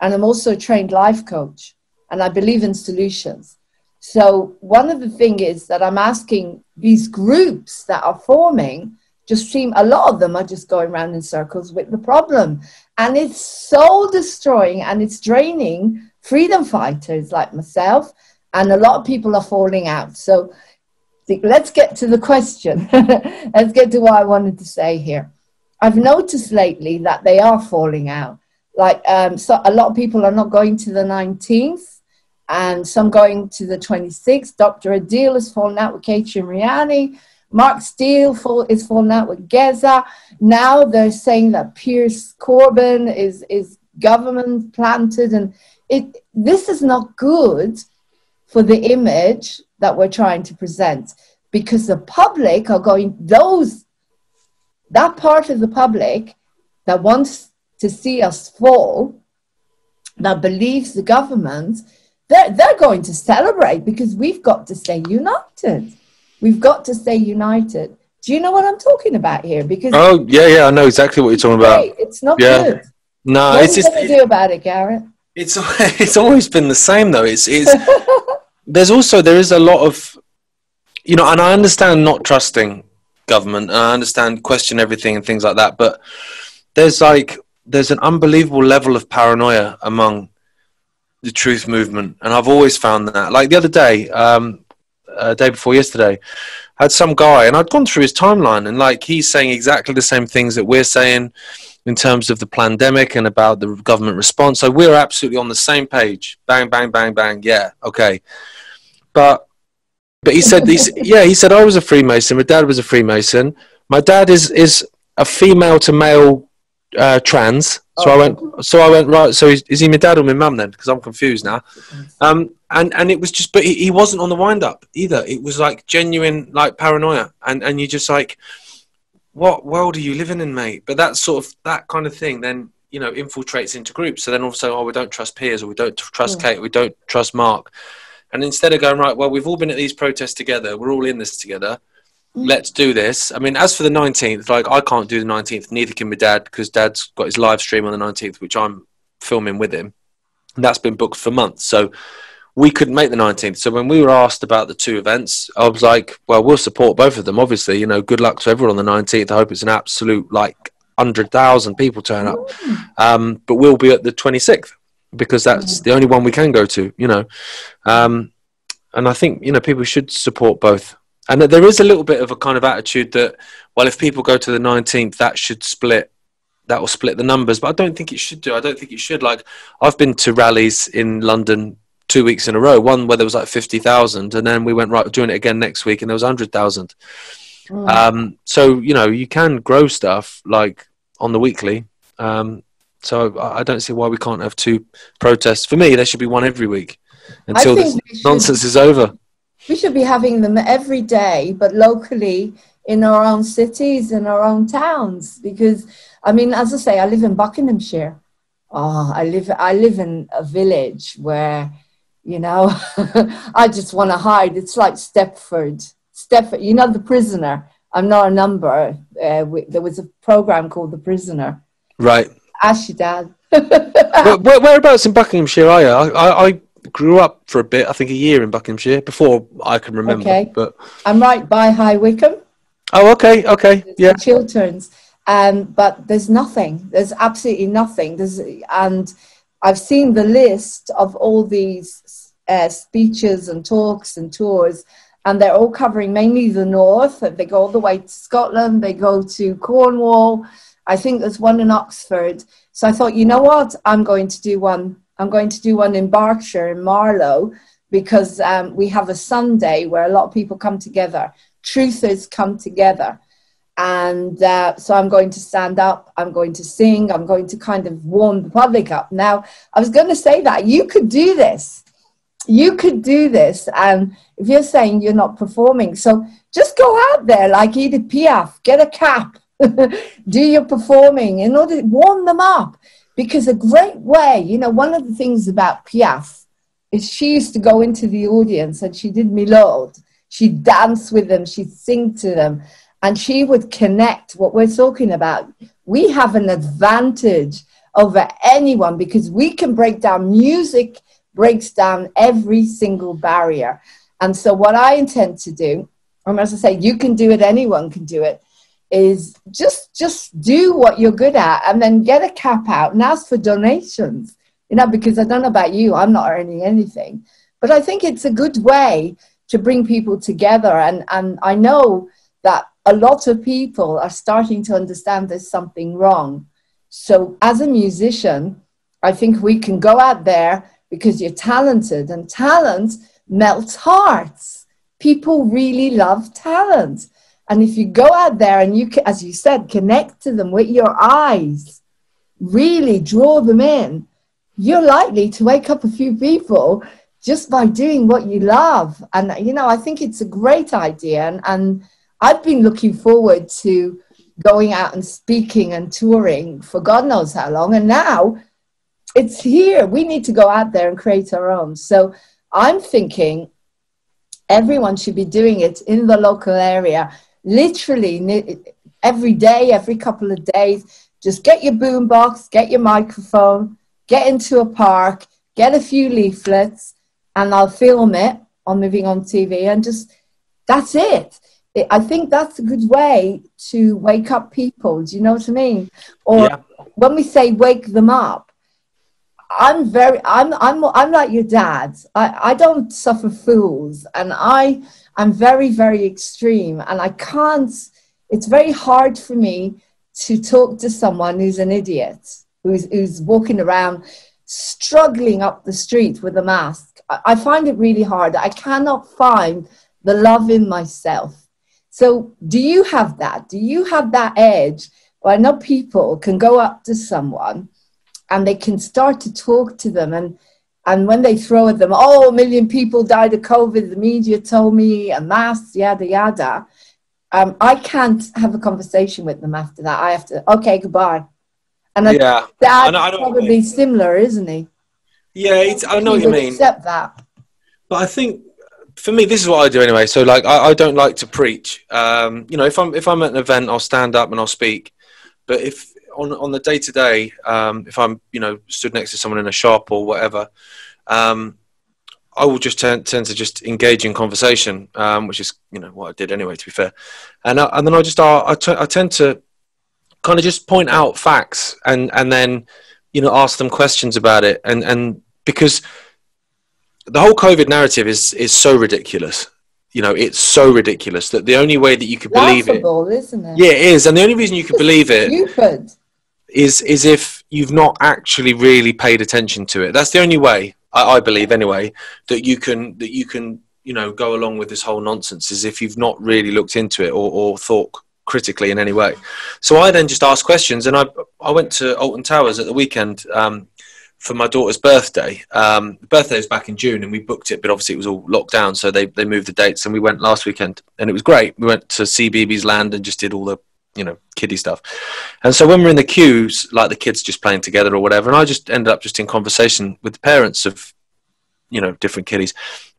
And I'm also a trained life coach and I believe in solutions. So, one of the things is that I'm asking these groups that are forming, just seem a lot of them are just going around in circles with the problem. And it's soul destroying and it's draining freedom fighters like myself and a lot of people are falling out. So let's get to the question. let's get to what I wanted to say here. I've noticed lately that they are falling out. Like, um, so a lot of people are not going to the 19th, and some going to the 26th. Dr. Adil has fallen out with Kate Shemirani. Mark Steele fall, is falling out with Geza. Now they're saying that Piers Corbyn is is government planted, and it this is not good for the image that we're trying to present because the public are going those that part of the public that wants to see us fall that believes the government they're, they're going to celebrate because we've got to stay united we've got to stay united do you know what i'm talking about here because Oh yeah, yeah, I know exactly what you're talking about. it's not Yeah. good No, what it's just to do about it garrett it's it's always been the same though. It's it's there's also there is a lot of you know, and I understand not trusting government, and I understand question everything and things like that, but there's like there's an unbelievable level of paranoia among the truth movement, and I've always found that. Like the other day, um, uh, day before yesterday, had some guy, and I'd gone through his timeline, and like he's saying exactly the same things that we're saying in terms of the pandemic and about the government response. So we're absolutely on the same page. Bang, bang, bang, bang. Yeah, okay. But but he said, he's, yeah, he said I was a Freemason. My dad was a Freemason. My dad is is a female to male uh, trans. So I went. So I went right. So is, is he my dad or my mum then? Because I'm confused now. Um, and and it was just, but he, he wasn't on the wind up either. It was like genuine like paranoia, and and you just like, what world are you living in, mate? But that sort of that kind of thing then you know infiltrates into groups. So then also, oh, we don't trust Piers, or we don't trust Mm. Kate, we don't trust Mark. And instead of going right, well, we've all been at these protests together, we're all in this together. Let's do this. I mean, as for the nineteenth, like I can't do the nineteenth. Neither can my dad because Dad's got his live stream on the nineteenth, which I'm filming with him. And that's been booked for months. So we couldn't make the 19th. So when we were asked about the two events, I was like, well, we'll support both of them. Obviously, you know, good luck to everyone on the 19th. I hope it's an absolute like 100,000 people turn up. Um, but we'll be at the 26th because that's the only one we can go to, you know. Um, and I think, you know, people should support both. And there is a little bit of a kind of attitude that, well, if people go to the 19th, that should split. That will split the numbers, but I don't think it should do. I don't think it should. Like, I've been to rallies in London two weeks in a row. One where there was like fifty thousand, and then we went right doing it again next week, and there was hundred thousand. Mm. Um, so you know you can grow stuff like on the weekly. Um, so I don't see why we can't have two protests. For me, there should be one every week until this should- nonsense is over. We should be having them every day, but locally in our own cities, in our own towns. Because, I mean, as I say, I live in Buckinghamshire. Oh, I live, I live in a village where, you know, I just want to hide. It's like Stepford. Stepford, you know, the prisoner. I'm not a number. Uh, we, there was a program called The Prisoner. Right. Ask your dad. where, where, whereabouts in Buckinghamshire are you? I, I, I grew up for a bit. I think a year in Buckinghamshire before I can remember. Okay. But I'm right by High Wycombe. oh, okay, okay, yeah. Chilterns. Um, but there's nothing. There's absolutely nothing. There's and I've seen the list of all these uh, speeches and talks and tours, and they're all covering mainly the north. They go all the way to Scotland. They go to Cornwall. I think there's one in Oxford. So I thought, you know what? I'm going to do one. I'm going to do one in Berkshire in Marlow because um, we have a Sunday where a lot of people come together. Truthers come together and uh, so I'm going to stand up, I'm going to sing, I'm going to kind of warm the public up. Now, I was going to say that you could do this. You could do this. And if you're saying you're not performing, so just go out there like Edith Piaf, get a cap, do your performing in order to warm them up. Because a great way, you know, one of the things about Piaf is she used to go into the audience and she did Milord. She'd dance with them, she'd sing to them and she would connect what we're talking about. We have an advantage over anyone because we can break down music, breaks down every single barrier. And so, what I intend to do, and as I say, you can do it, anyone can do it, is just just do what you're good at and then get a cap out and ask for donations. You know, because I don't know about you, I'm not earning anything. But I think it's a good way to bring people together. And, and I know that a lot of people are starting to understand there's something wrong. So, as a musician, I think we can go out there because you're talented, and talent melts hearts. People really love talent. And if you go out there and you, as you said, connect to them with your eyes, really draw them in, you're likely to wake up a few people just by doing what you love. And, you know, I think it's a great idea. And, and I've been looking forward to going out and speaking and touring for God knows how long. And now it's here. We need to go out there and create our own. So I'm thinking everyone should be doing it in the local area, literally every day, every couple of days. Just get your boombox, get your microphone, get into a park, get a few leaflets, and I'll film it on Moving On TV and just that's it. I think that's a good way to wake up people. Do you know what I mean? Or yeah. when we say wake them up, I'm very, I'm, I'm, I'm like your dad. I, I don't suffer fools, and I, I'm very, very extreme, and I can't. It's very hard for me to talk to someone who's an idiot, who's who's walking around struggling up the street with a mask. I, I find it really hard. I cannot find the love in myself so, do you have that? Do you have that edge? Well, I know people can go up to someone and they can start to talk to them and and when they throw at them, oh, a million people died of COVID, the media told me, a mass, yada, yada. Um, I can't have a conversation with them after that. I have to, okay, goodbye. And yeah, that's I I probably similar, isn't he? Yeah, it's, I know what you mean. Accept that. But I think for me, this is what I do anyway. So like, I, I don't like to preach. Um, you know, if I'm if I'm at an event, I'll stand up and I'll speak. But if on on the day to day, if I'm you know stood next to someone in a shop or whatever, um, I will just tend, tend to just engage in conversation, um, which is you know what I did anyway. To be fair, and I, and then I just uh, I, t- I tend to kind of just point out facts and and then you know ask them questions about it and and because the whole COVID narrative is is so ridiculous. You know, it's so ridiculous that the only way that you could believe it, isn't it? Yeah, it is, and the only reason you could believe it stupid. Is is if you've not actually really paid attention to it. That's the only way I, I believe, anyway, that you can that you can you know go along with this whole nonsense is if you've not really looked into it or, or thought critically in any way. So I then just asked questions, and I I went to Alton Towers at the weekend um, for my daughter's birthday. Um, birthday was back in June, and we booked it, but obviously it was all locked down, so they they moved the dates, and we went last weekend, and it was great. We went to see BB's Land and just did all the you know kiddie stuff. And so when we're in the queues, like the kids just playing together or whatever, and I just ended up just in conversation with the parents of you know different kiddies,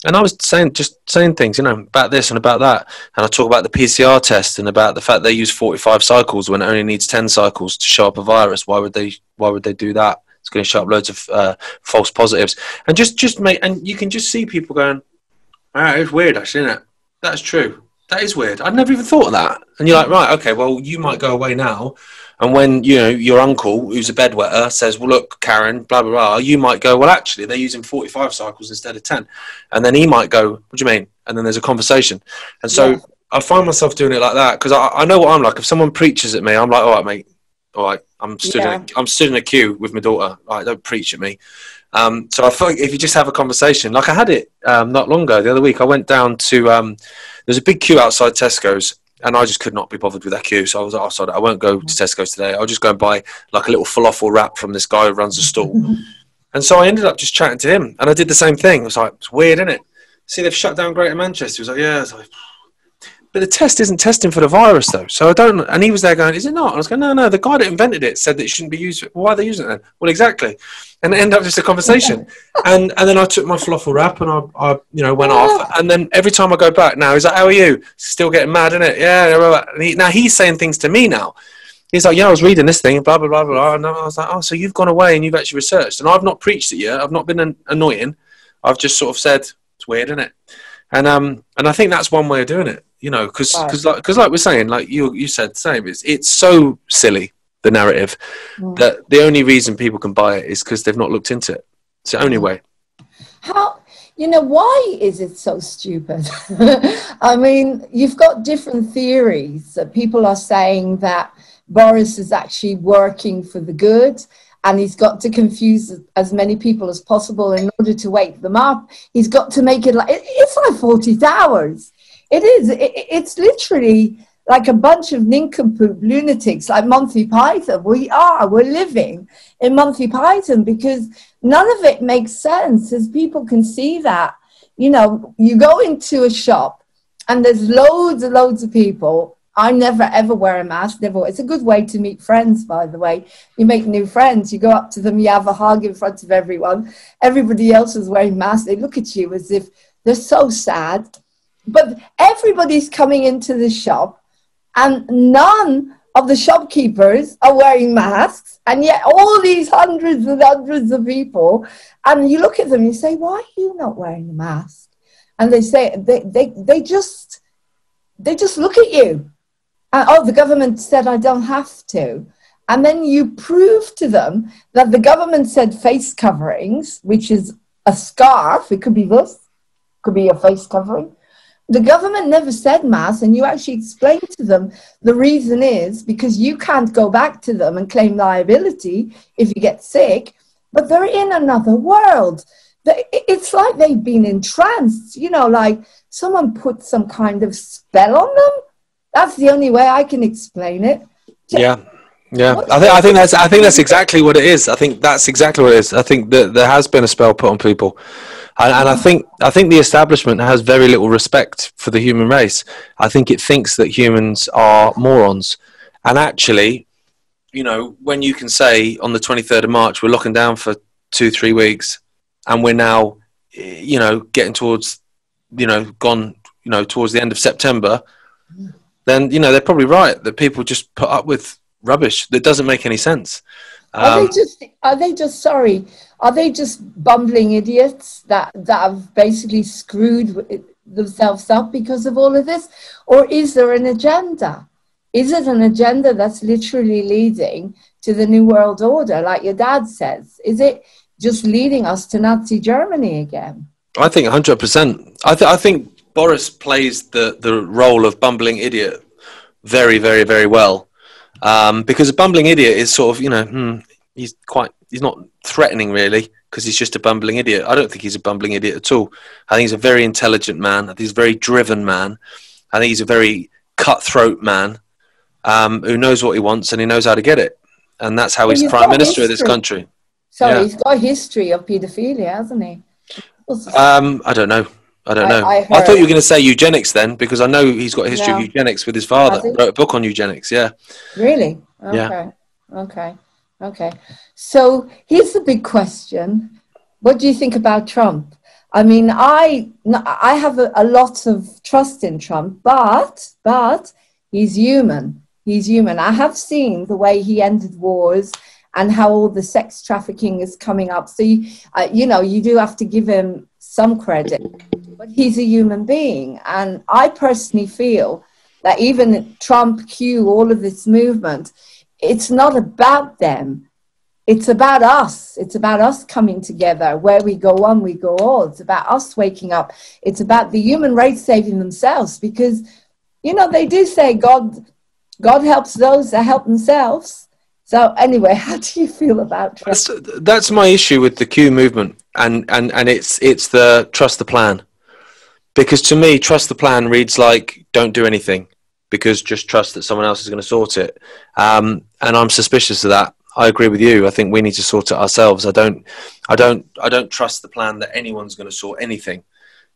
and I was saying just saying things you know about this and about that, and I talk about the PCR test and about the fact they use 45 cycles when it only needs 10 cycles to show up a virus. Why would they? Why would they do that? It's going to show up loads of uh, false positives, and just just make and you can just see people going, "All right, it's weird, actually, isn't it? That's true. That is weird. I'd never even thought of that." And you're like, "Right, okay, well, you might go away now." And when you know your uncle, who's a bedwetter, says, "Well, look, Karen, blah blah blah," you might go, "Well, actually, they're using 45 cycles instead of 10," and then he might go, "What do you mean?" And then there's a conversation, and so yeah. I find myself doing it like that because I, I know what I'm like. If someone preaches at me, I'm like, "All right, mate, all right, I'm stood, yeah. in a, I'm stood in a queue with my daughter. Like, don't preach at me. Um, so I feel like if you just have a conversation, like I had it um, not long ago, the other week, I went down to, um, there's a big queue outside Tesco's and I just could not be bothered with that queue. So I was like, oh, sorry, I won't go to mm. Tesco's today. I'll just go and buy like a little falafel wrap from this guy who runs a stall. Mm-hmm. and so I ended up just chatting to him and I did the same thing. I was like, it's weird, isn't it? See, they've shut down Greater Manchester. He was like, yeah. I was like, but the test isn't testing for the virus though. So I don't. And he was there going, "Is it not?" And I was going, "No, no. The guy that invented it said that it shouldn't be used. Why are they using it then?" Well, exactly. And it ended up just a conversation. and and then I took my falafel wrap and I, I you know went off. And then every time I go back now, he's like, "How are you?" Still getting mad, isn't it? Yeah. He, now he's saying things to me now. He's like, yeah, I was reading this thing, blah blah blah blah. And I was like, oh, so you've gone away and you've actually researched, and I've not preached it yet. I've not been an- annoying. I've just sort of said it's weird, isn't it? And um, and I think that's one way of doing it you know, because because like, cause like we're saying, like you you said, the same. It's it's so silly the narrative mm. that the only reason people can buy it is because they've not looked into it. It's the only mm. way. How, you know, why is it so stupid? I mean, you've got different theories. That people are saying that Boris is actually working for the good and he's got to confuse as many people as possible in order to wake them up. He's got to make it like it's like Fawlty Towers. It is. It, it's literally like a bunch of nincompoop lunatics like Monty Python. We are. We're living in Monty Python because none of it makes sense as people can see that. You know, you go into a shop and there's loads and loads of people I never ever wear a mask. Never. It's a good way to meet friends, by the way. You make new friends. You go up to them, you have a hug in front of everyone. Everybody else is wearing masks. They look at you as if they're so sad. But everybody's coming into the shop, and none of the shopkeepers are wearing masks. And yet, all these hundreds and hundreds of people, and you look at them, you say, "Why are you not wearing a mask?" And they say they they they just they just look at you uh, oh, the government said I don't have to. And then you prove to them that the government said face coverings, which is a scarf, it could be this, could be a face covering. The government never said mask, and you actually explain to them the reason is because you can't go back to them and claim liability if you get sick, but they're in another world. It's like they've been entranced, you know, like someone put some kind of spell on them that's the only way I can explain it. Yeah. Yeah, I think I think that's I think that's exactly what it is. I think that's exactly what it is. I think that there has been a spell put on people, and, and I think I think the establishment has very little respect for the human race. I think it thinks that humans are morons, and actually, you know, when you can say on the twenty third of March we're locking down for two three weeks, and we're now, you know, getting towards, you know, gone, you know, towards the end of September then you know they're probably right that people just put up with rubbish that doesn't make any sense. Um, are they um, just are they just sorry? Are they just bumbling idiots that that have basically screwed themselves up because of all of this, or is there an agenda? Is it an agenda that's literally leading to the new world order, like your dad says? Is it just leading us to Nazi Germany again? I think 100%. I, th- I think Boris plays the, the role of bumbling idiot very, very, very well. Um, because a bumbling idiot is sort of, you know, hmm, he's quite, he's not threatening really because he's just a bumbling idiot. I don't think he's a bumbling idiot at all. I think he's a very intelligent man. I think he's a very driven man. I think he's a very cutthroat man um, who knows what he wants and he knows how to get it. And that's how he's, he's prime minister history. of this country. So yeah. he's got a history of paedophilia, hasn't he? Um, I don't know. I don't know. I, I, I thought you were going to say eugenics then, because I know he's got a history no. of eugenics with his father. Wrote a book on eugenics. Yeah. Really? Okay. Yeah. Okay. Okay. So here's the big question: What do you think about Trump? I mean, I I have a, a lot of trust in Trump, but but he's human. He's human. I have seen the way he ended wars and how all the sex trafficking is coming up. So you, uh, you know, you do have to give him some credit but he's a human being. And I personally feel that even Trump, Q, all of this movement, it's not about them. It's about us. It's about us coming together. Where we go on, we go all. It's about us waking up. It's about the human race saving themselves because, you know, they do say God, God helps those that help themselves. So anyway, how do you feel about Trump? That's, that's my issue with the Q movement, and, and, and it's it's the trust the plan because to me, trust the plan reads like don't do anything because just trust that someone else is going to sort it. Um, and I'm suspicious of that. I agree with you. I think we need to sort it ourselves. I don't, I don't, I don't trust the plan that anyone's going to sort anything.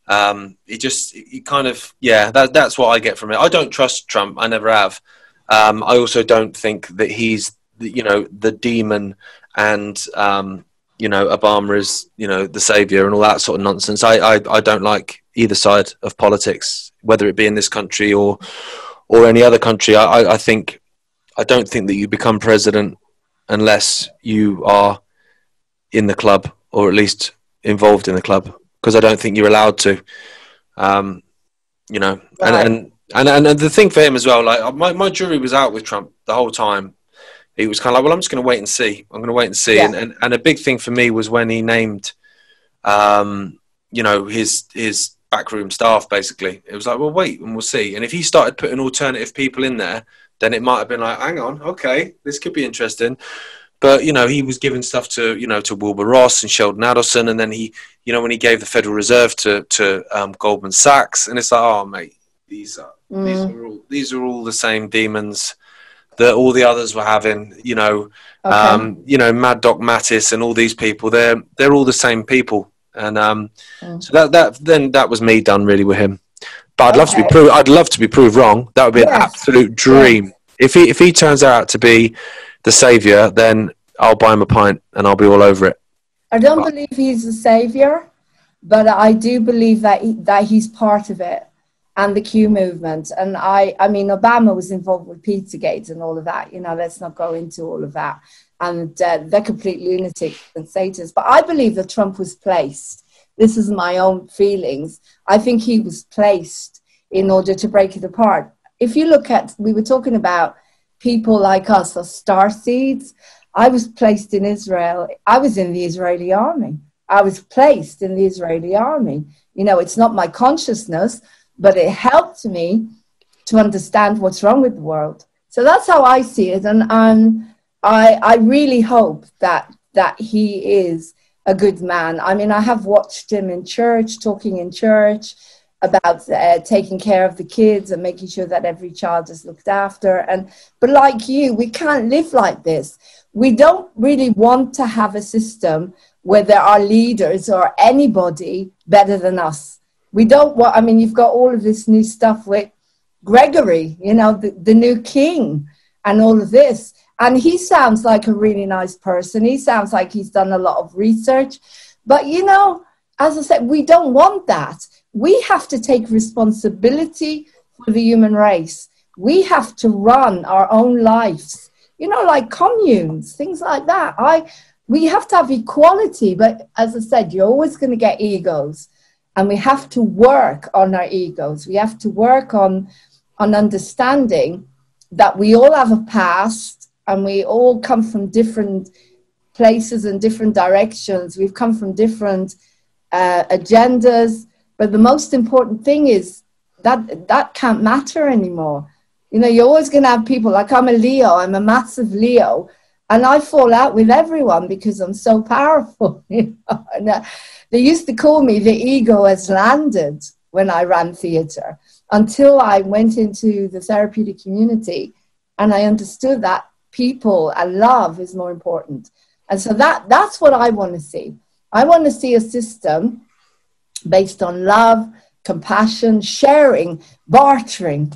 Um, it just, it kind of, yeah, that, that's what I get from it. I don't trust Trump. I never have. Um, I also don't think that he's, you know, the demon and um, you know Obama is you know the savior and all that sort of nonsense. I, I I don't like either side of politics, whether it be in this country or or any other country. I, I think I don't think that you become president unless you are in the club or at least involved in the club because I don't think you're allowed to. Um, you know, right. and, and and and the thing for him as well, like my my jury was out with Trump the whole time he was kind of like, well, I'm just going to wait and see. I'm going to wait and see. Yeah. And, and, and a big thing for me was when he named um, you know, his his backroom staff. Basically, it was like, well, wait, and we'll see. And if he started putting alternative people in there, then it might have been like, hang on, okay, this could be interesting. But you know, he was giving stuff to you know to Wilbur Ross and Sheldon Adelson, and then he, you know, when he gave the Federal Reserve to to um, Goldman Sachs, and it's like, oh mate, these are Mm. these are all these are all the same demons that all the others were having. You know, Okay. um, you know, Mad Dog Mattis and all these people. They're they're all the same people, and um, Mm. so that that then that was me done really with him. But I'd love to be proved. I'd love to be proved wrong. That would be an absolute dream. If he if he turns out to be the savior, then I'll buy him a pint and I'll be all over it. I don't believe he's the savior, but I do believe that he, that he's part of it and the Q movement. And I, I mean, Obama was involved with Pizzagate and all of that. You know, let's not go into all of that. And uh, they're complete lunatics and satans. But I believe that Trump was placed. This is my own feelings. I think he was placed in order to break it apart. If you look at, we were talking about people like us, or star seeds. I was placed in Israel. I was in the Israeli army. I was placed in the Israeli army. You know, it's not my consciousness, but it helped me to understand what's wrong with the world. So that's how I see it, and um, I I really hope that that he is a good man. I mean, I have watched him in church, talking in church about uh, taking care of the kids and making sure that every child is looked after. And but like you, we can't live like this. We don't really want to have a system where there are leaders or anybody better than us. We don't want. I mean, you've got all of this new stuff with Gregory, you know, the, the new king, and all of this. And he sounds like a really nice person. He sounds like he's done a lot of research. But, you know, as I said, we don't want that. We have to take responsibility for the human race. We have to run our own lives, you know, like communes, things like that. I, we have to have equality. But as I said, you're always going to get egos. And we have to work on our egos. We have to work on, on understanding that we all have a past and we all come from different places and different directions. We've come from different uh, agendas, but the most important thing is that that can't matter anymore. You know, you're always going to have people like I'm a Leo, I'm a massive Leo, and I fall out with everyone because I'm so powerful. You know? and, uh, they used to call me the ego has landed when I ran theatre until I went into the therapeutic community and I understood that people and love is more important. And so that that's what I want to see. I want to see a system based on love, compassion, sharing, bartering,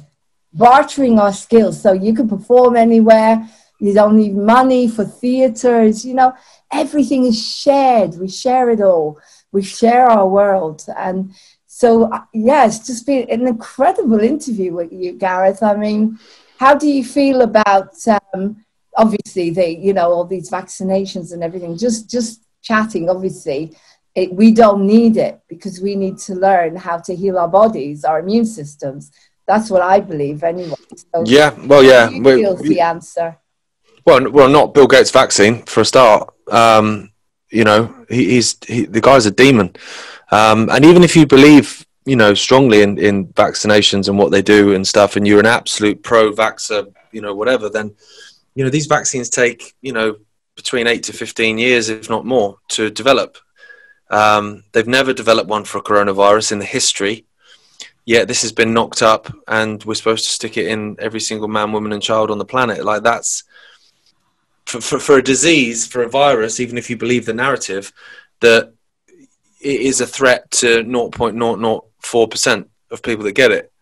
bartering our skills. So you can perform anywhere. You don't need money for theaters. You know, everything is shared. We share it all. We share our world. And so, uh, yeah, it's just been an incredible interview with you, Gareth. I mean, how do you feel about um, obviously the you know all these vaccinations and everything? Just just chatting, obviously. It, we don't need it because we need to learn how to heal our bodies, our immune systems. That's what I believe, anyway. So Yeah, well, yeah. we- the answer? Well, well, not Bill Gates' vaccine for a start. Um, you know, he, he's he, the guy's a demon. Um, and even if you believe, you know, strongly in, in vaccinations and what they do and stuff, and you're an absolute pro-vaxxer, you know, whatever, then you know these vaccines take you know between eight to fifteen years, if not more, to develop. Um, they've never developed one for a coronavirus in the history. Yet this has been knocked up, and we're supposed to stick it in every single man, woman, and child on the planet. Like that's for, for, for a disease, for a virus, even if you believe the narrative, that it is a threat to 0.004% of people that get it.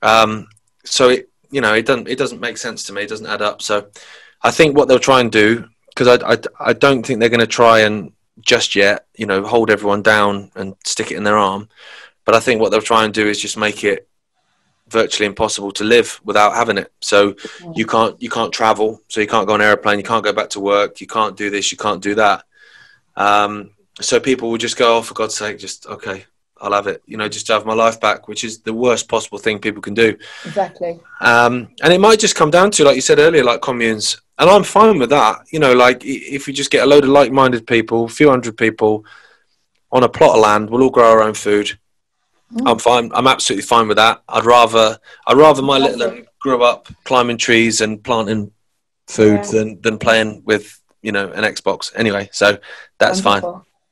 Um, so it, you know, it doesn't, it doesn't make sense to me. It doesn't add up. So I think what they'll try and do, because I, I, I don't think they're going to try and just yet, you know, hold everyone down and stick it in their arm. But I think what they'll try and do is just make it virtually impossible to live without having it. So you can't you can't travel, so you can't go on an airplane, you can't go back to work, you can't do this, you can't do that. Um, so people will just go, oh, for God's sake, just okay, I'll have it. You know, just to have my life back, which is the worst possible thing people can do. Exactly. Um, and it might just come down to, like you said earlier, like communes. And I'm fine with that. You know, like if we just get a load of like-minded people, a few hundred people, on a plot of land. We'll all grow our own food. Mm. I'm fine. I'm absolutely fine with that. I'd rather I'd rather my little one grew up climbing trees and planting food Yeah. than than playing with you know an Xbox. Anyway, so that's fine.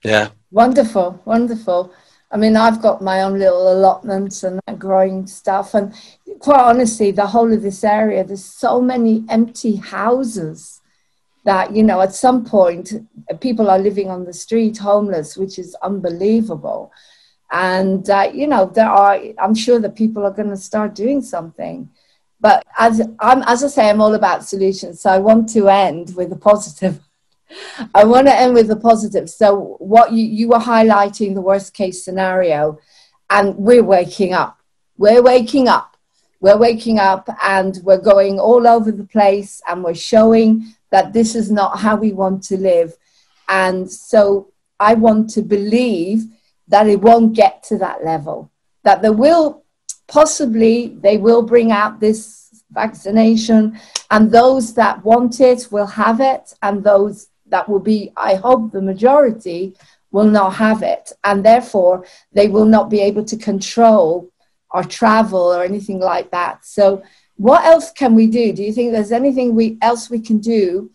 Yeah. Wonderful, wonderful. I mean, I've got my own little allotments and growing stuff. And quite honestly, the whole of this area, there's so many empty houses that, you know, at some point, people are living on the street homeless, which is unbelievable. And, uh, you know, there are, I'm sure that people are going to start doing something. But as, I'm, as I say, I'm all about solutions. So I want to end with a positive. I want to end with a positive. So, what you, you were highlighting the worst case scenario, and we're waking up. We're waking up. We're waking up, and we're going all over the place, and we're showing that this is not how we want to live. And so, I want to believe that it won't get to that level, that there will possibly, they will bring out this vaccination, and those that want it will have it, and those that will be, I hope, the majority will not have it, and therefore they will not be able to control our travel or anything like that. So, what else can we do? Do you think there's anything we else we can do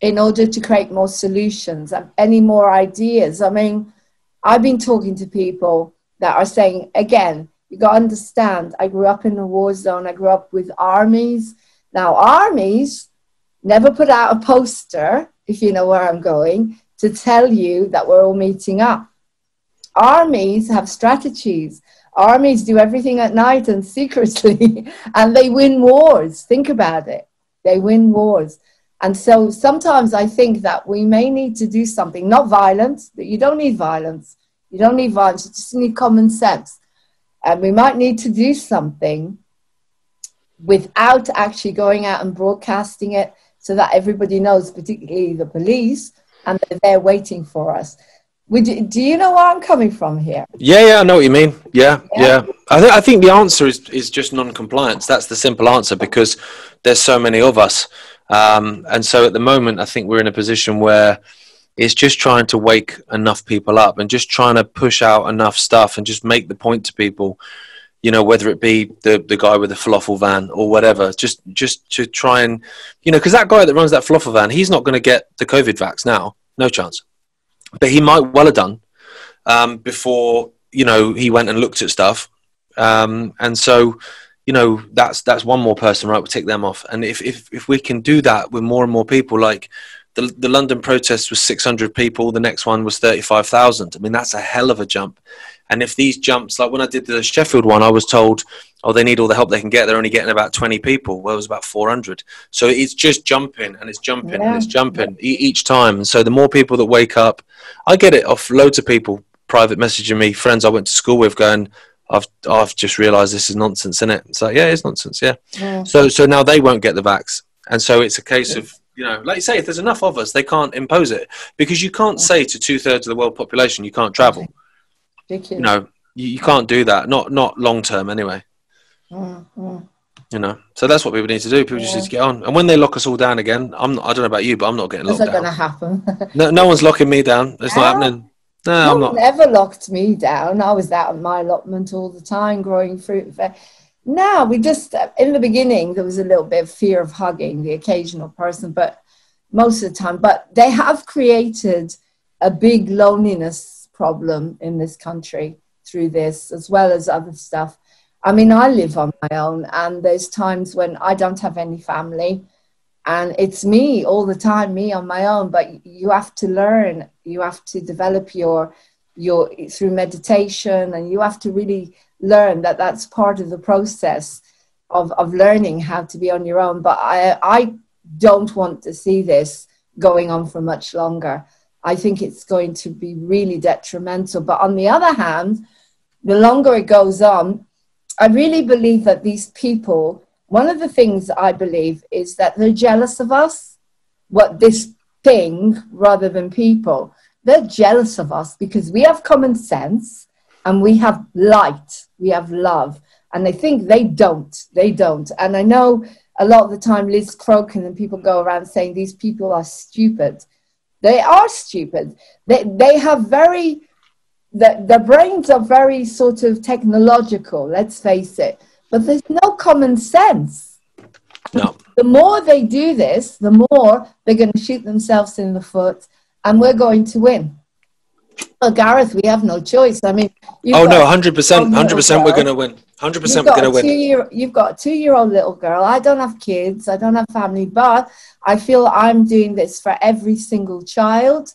in order to create more solutions? Any more ideas? I mean, I've been talking to people that are saying again, you got to understand. I grew up in a war zone. I grew up with armies. Now, armies never put out a poster if you know where I'm going, to tell you that we're all meeting up. Armies have strategies. Armies do everything at night and secretly, and they win wars. Think about it. They win wars. And so sometimes I think that we may need to do something, not violence, that you don't need violence. You don't need violence, you just need common sense. And we might need to do something without actually going out and broadcasting it so that everybody knows, particularly the police, and they're there waiting for us. Would you, do you know where I'm coming from here? Yeah, yeah, I know what you mean. Yeah, Yeah. yeah. I think I think the answer is is just non-compliance. That's the simple answer because there's so many of us, um, and so at the moment, I think we're in a position where it's just trying to wake enough people up and just trying to push out enough stuff and just make the point to people. You know, whether it be the the guy with the falafel van or whatever, just just to try and you know, because that guy that runs that falafel van, he's not going to get the COVID vax now, no chance. But he might well have done um, before you know he went and looked at stuff um, and so you know that's that's one more person right we'll take them off. And if, if if we can do that with more and more people like the, the london protest was 600 people the next one was 35000 i mean that's a hell of a jump. And if these jumps like when i did the sheffield one i was told oh they need all the help they can get. They're only getting about 20 people. Well it was about 400 so it's just jumping and it's jumping and it's jumping e- each time. And so the more people that wake up i get it off loads of people private messaging me friends i went to school with going I've I've just realised this is nonsense, isn't it? It's like, yeah, it's nonsense, yeah. So so now they won't get the vax, and so it's a case of you know, like you say, if there's enough of us, they can't impose it because you can't say to two thirds of the world population you can't travel. Ridiculous. You know, you, you can't do that. Not not long term anyway. Mm, mm. You know, so that's what people need to do. People just need to get on. And when they lock us all down again, I'm not, I don't know about you, but I'm not getting That's locked not going to happen. No, no one's locking me down. It's not happening. No, no one not. ever locked me down. I was out on my allotment all the time, growing fruit. Now we just, uh, in the beginning, there was a little bit of fear of hugging the occasional person, but most of the time. But they have created a big loneliness problem in this country through this, as well as other stuff. I mean, I live on my own, and there's times when I don't have any family, and it's me all the time, me on my own. But you have to learn, you have to develop your your through meditation, and you have to really learn that that's part of the process of of learning how to be on your own. But I I don't want to see this going on for much longer. I think it's going to be really detrimental. But on the other hand, the longer it goes on, I really believe that these people, one of the things I believe is that they're jealous of us, what this thing rather than people. They're jealous of us because we have common sense and we have light, we have love. And they think they don't, they don't. And I know a lot of the time Liz Crokin and people go around saying these people are stupid. They are stupid. They, they have very the, the brains are very sort of technological, let's face it, but there's no common sense. No. The more they do this, the more they're going to shoot themselves in the foot, and we're going to win. Well, Gareth, we have no choice. I mean, Oh no, hundred percent, hundred percent. We're gonna win. Hundred percent, we're gonna win. two-year, you've got a two-year-old little girl. I don't have kids. I don't have family, but I feel I'm doing this for every single child,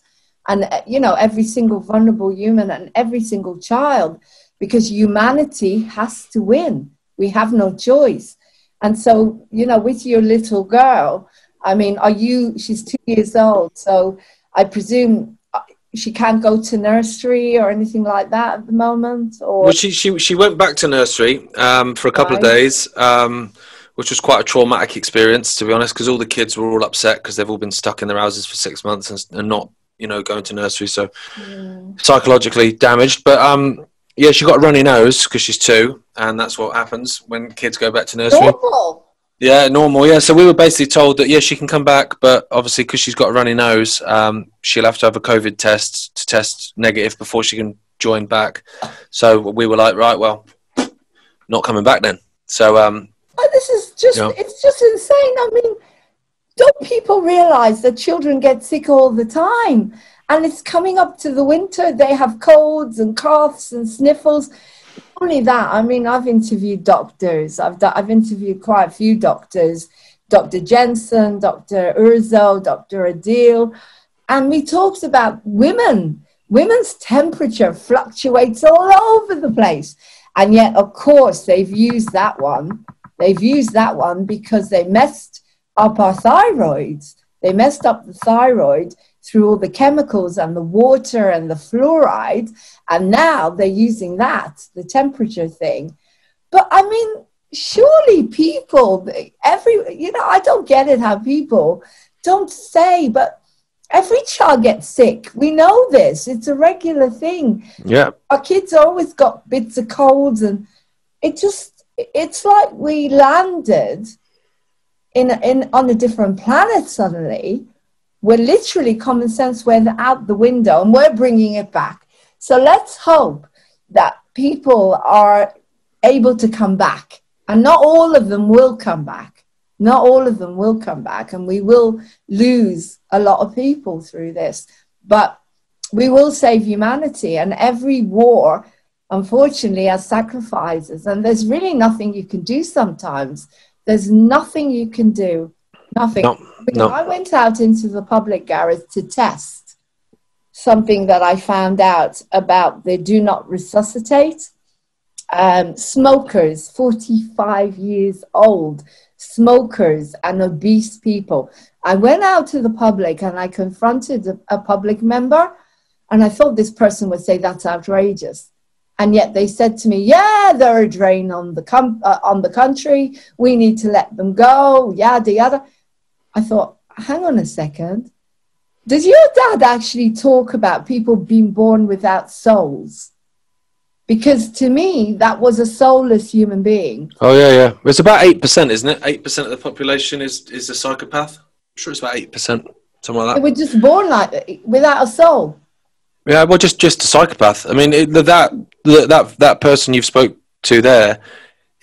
and uh, you know every single vulnerable human and every single child, because humanity has to win. We have no choice. And so, you know, with your little girl, I mean, are you? She's two years old, so I presume uh, she can't go to nursery or anything like that at the moment, or Well, she she she went back to nursery um, for a couple of days, um, which was quite a traumatic experience to be honest, because all the kids were all upset because they've all been stuck in their houses for six months and, and not you know going to nursery, so psychologically damaged. But um, yeah, she got a runny nose because she's two, and that's what happens when kids go back to nursery. normal. Yeah, normal. Yeah, so we were basically told that yeah, she can come back, but obviously because she's got a runny nose, um, she'll have to have a COVID test to test negative before she can join back. So we were like, right, well, not coming back then. So um, Oh, this is just, Yeah. it's just insane. I mean, don't people realize that children get sick all the time? And it's coming up to the winter, they have colds and coughs and sniffles. Only that, I mean, I've interviewed doctors, I've, do- I've interviewed quite a few doctors Dr. Jensen, Dr. Urzo, Dr. Adil, and we talked about women. Women's temperature fluctuates all over the place. And yet, of course, they've used that one. They've used that one because they messed up our thyroids. They messed up the thyroid through all the chemicals and the water and the fluoride. And now they're using that, the temperature thing. But I mean, surely people, every, you know, I don't get it how people don't say, but every child gets sick. We know this, it's a regular thing yeah, our kids always got bits of colds and it just it's like we landed in in on a different planet suddenly where literally common sense went out the window and we're bringing it back. So let's hope that people are able to come back. And not all of them will come back. Not all of them will come back. And we will lose a lot of people through this. But we will save humanity. And every war unfortunately has sacrifices. And there's really nothing you can do sometimes. There's nothing you can do. Nothing. No, No. i went out into the public garage to test something that i found out about they do not resuscitate um, smokers 45 years old smokers and obese people i went out to the public and i confronted a, a public member and I thought this person would say that's outrageous. And yet they said to me, "Yeah, they're a drain on the com- uh, on the country. We need to let them go." Yada yada. I thought, hang on a second. Does your dad actually talk about people being born without souls? Because to me, that was a soulless human being. oh yeah, yeah. It's about eight percent, isn't it? Eight percent of the population is is a psychopath. I'm sure it's about eight percent, something like that. They were just born like without a soul. Yeah, well, just just a psychopath. I mean, it, that that that that person you've spoke to there,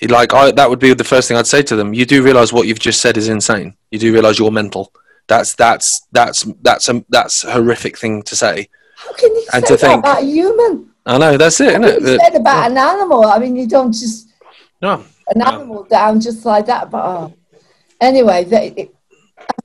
like I, that would be the first thing I'd say to them. You do realize what you've just said is insane. You do realize you're mental. That's that's that's that's a that's a horrific thing to say. How can you And say to that think- about a human? I know that's it, isn't What it? you said about an animal. I mean, you don't just no, an animal down just like that. But oh. anyway, they, it,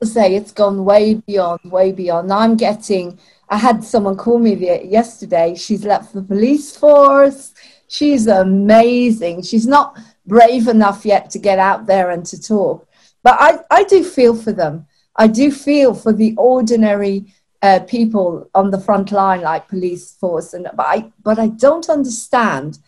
as I say, it's gone way beyond, way beyond. I'm getting. I had someone call me the, yesterday. She's left the police force. She's amazing. She's not brave enough yet to get out there and to talk. But I, I do feel for them. I do feel for the ordinary uh, people on the front line, like police force. And but I, but I don't understand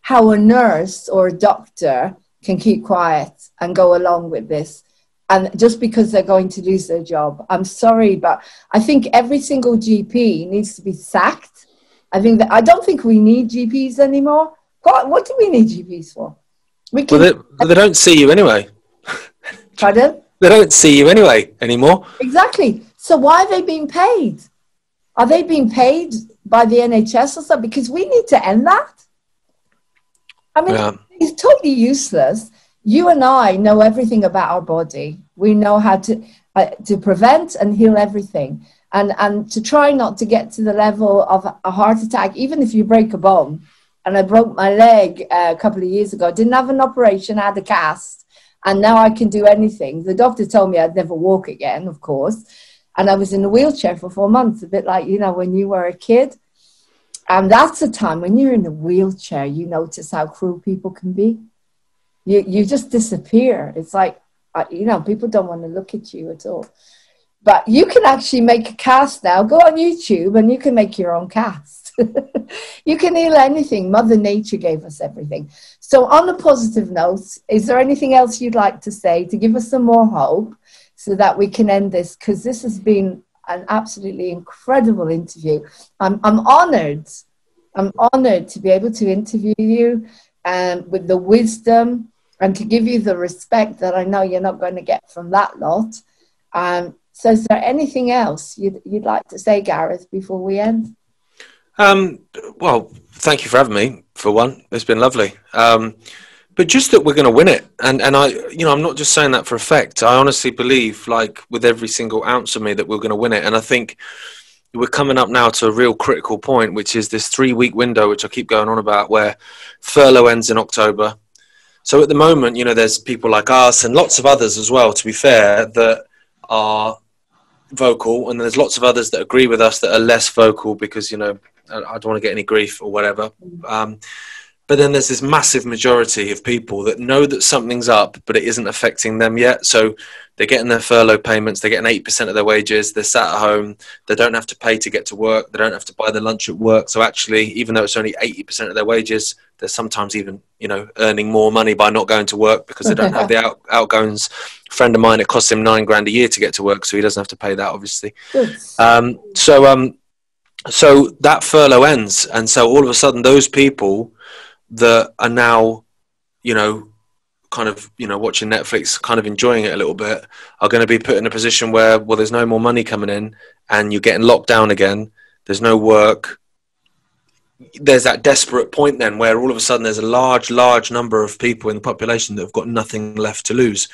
how a nurse or a doctor can keep quiet and go along with this and just because they're going to lose their job i'm sorry but i think every single gp needs to be sacked i think that i don't think we need gps anymore what, what do we need gps for we can well, they, they don't see you anyway. pardon They don't see you anyway anymore. exactly so why are they being paid are they being paid by the NHS or something because we need to end that. I mean, Yeah. it's totally useless. You and I know everything about our body. We know how to uh, to prevent and heal everything, and and to try not to get to the level of a heart attack, even if you break a bone. And I broke my leg uh, a couple of years ago. I didn't have an operation. I had a cast, and now I can do anything. The doctor told me I'd never walk again, of course, and I was in a wheelchair for four months, a bit like you know when you were a kid. And that's the time when you're in a wheelchair, you notice how cruel people can be. You, you just disappear. It's like, uh, you know, people don't want to look at you at all. But you can actually make a cast now. Go on YouTube and you can make your own cast. you can heal anything. Mother Nature gave us everything. So, on a positive note, is there anything else you'd like to say to give us some more hope so that we can end this? Because this has been an absolutely incredible interview. I'm, I'm honored. I'm honored to be able to interview you and with the wisdom and to give you the respect that I know you're not going to get from that lot. Um, so, is there anything else you'd, you'd like to say, Gareth, before we end? Um, well, thank you for having me. For one, it's been lovely. Um, but just that we're going to win it, and and I, you know, I'm not just saying that for effect. I honestly believe, like with every single ounce of me, that we're going to win it. And I think we're coming up now to a real critical point, which is this three week window, which I keep going on about, where furlough ends in October. So at the moment, you know, there's people like us and lots of others as well. To be fair, that are vocal, and there's lots of others that agree with us that are less vocal because you know I don't want to get any grief or whatever. Um, but then there's this massive majority of people that know that something's up, but it isn't affecting them yet. So they're getting their furlough payments, they're getting 8% of their wages, they're sat at home, they don't have to pay to get to work, they don't have to buy their lunch at work. So actually, even though it's only 80% of their wages, they're sometimes even, you know, earning more money by not going to work because they don't have the out, outgoings. A friend of mine, it costs him nine grand a year to get to work, so he doesn't have to pay that, obviously. Um, so, um, so that furlough ends, and so all of a sudden, those people that are now, you know, kind of, you know, watching Netflix, kind of enjoying it a little bit, are going to be put in a position where, well, there's no more money coming in, and you're getting locked down again. There's no work. There's that desperate point then where all of a sudden there's a large, large number of people in the population that have got nothing left to lose,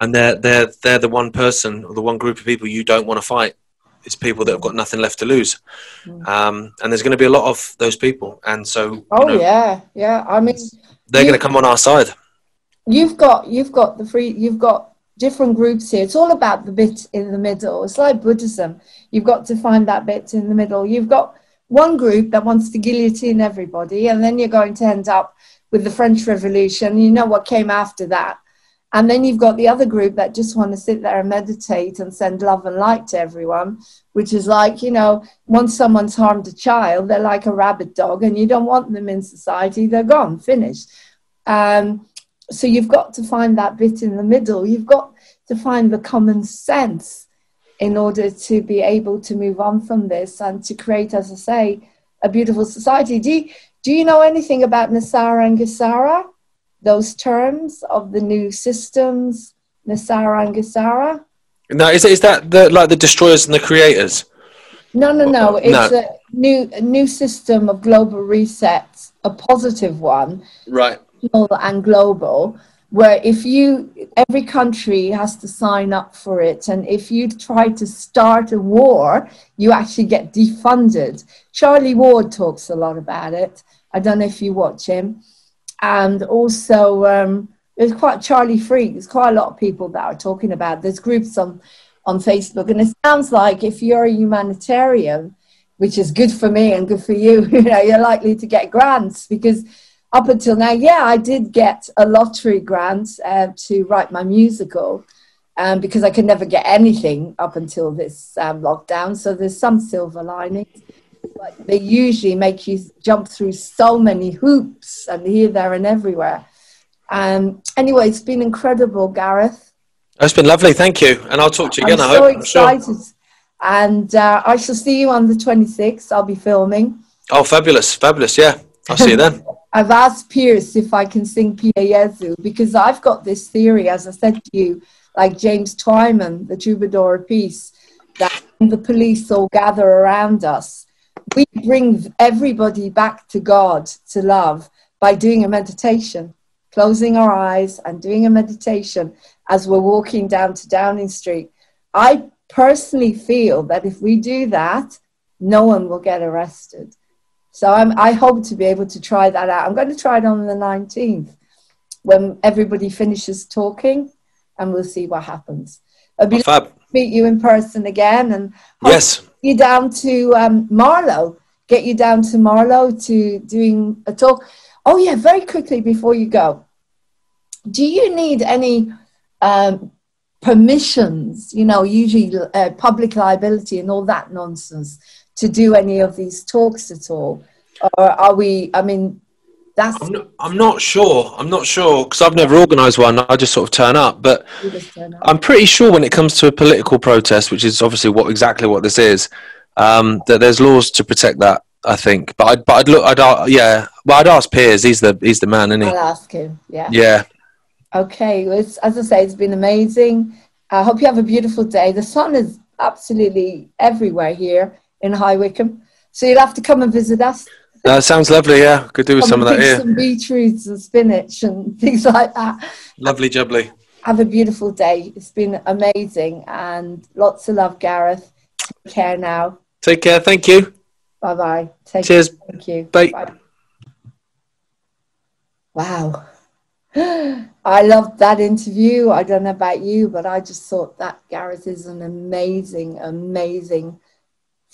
and they're they're they're the one person or the one group of people you don't want to fight. It's people that have got nothing left to lose, um, and there's going to be a lot of those people, and so you Oh, know, yeah, yeah. I mean, they're You- going to come on our side. You've got you've got the free you've got different groups here. It's all about the bit in the middle. It's like buddhism. You've got to find that bit in the middle. You've got one group that wants to guillotine everybody and then you're going to end up with the french revolution. You know what came after that. And then you've got the other group that just want to sit there and meditate and send love and light to everyone which is like you know once someone's harmed a child they're like a rabid dog and you don't want them in society. They're gone finished. Um, so you've got to find that bit in the middle. You've got to find the common sense in order to be able to move on from this and to create, as I say, a beautiful society. Do you, do you know anything about NESARA and Gesara? Those terms of the new systems, NESARA and Gesara? Now, is is that the like the destroyers and the creators? No, no, no. It's No. a new a new system of global reset, a positive one, Right. And global where if you every country has to sign up for it. And if you try to start a war you actually get defunded. Charlie ward talks a lot about it. I don't know if you watch him. And also um, quite charlie freak there's quite a lot of people that are talking about there's groups on on facebook. And it sounds like if you're a humanitarian which is good for me and good for you you know you're likely to get grants because up until now, yeah, I did get a lottery grant uh, to write my musical um, because I could never get anything up until this um, lockdown. So there's some silver linings. But they usually make you jump through so many hoops and here, there, and everywhere. Um, anyway, it's been incredible, Gareth. It's been lovely. Thank you, and I'll talk to you again. I'm I so hope. I'm sure. excited. And uh, I shall see you on the 26th. I'll be filming. Oh, fabulous, fabulous. Yeah, I'll see you then. I've asked Piers if I can sing Pie Jesu because I've got this theory, as I said to you, like James Twyman, the troubadour of peace, that when the police all gather around us, we bring everybody back to God, to love, by doing a meditation, closing our eyes and doing a meditation as we're walking down to Downing Street. I personally feel that if we do that, no one will get arrested. So I'm, I hope to be able to try that out. I'm going to try it on the 19th when everybody finishes talking, and we'll see what happens. It'll be fab. meet you in person again and Yes. you down to um, Marlow. Get you down to Marlow to doing a talk. Oh yeah, very quickly before you go. Do you need any um, permissions? You know, usually uh, public liability and all that nonsense to do any of these talks at all, or are we? I mean, that's I'm not, I'm not sure. I'm not sure because I've never organised one. I just sort of turn up. But turn up. I'm pretty sure when it comes to a political protest, which is obviously what exactly what this is, um, that there's laws to protect that. I think, but I'd, but I'd look. I'd uh, yeah. Well, I'd ask Piers. He's the he's the man, isn't he? I'll ask him. Yeah. Yeah. Okay, well, it's, as I say, it's been amazing. I hope you have a beautiful day. The sun is absolutely everywhere here in High Wycombe, so you'll have to come and visit us. That sounds lovely. Yeah, could do with some of that here. some beetroots and spinach and things like that. Lovely jubbly. Have a beautiful day. It's been amazing and lots of love, Gareth. Take care now. Take care. Thank you. Bye bye. Take Cheers. Care. Thank you. Bye. bye. Wow. I loved that interview. I don't know about you, but I just thought that Gareth is an amazing, amazing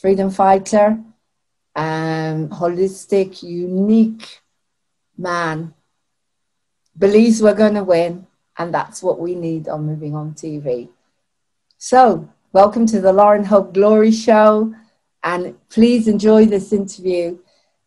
freedom fighter, um, holistic, unique man. Believes we're going to win, and that's what we need on Moving On TV. So, welcome to the Laurene Hope Glory Show, and please enjoy this interview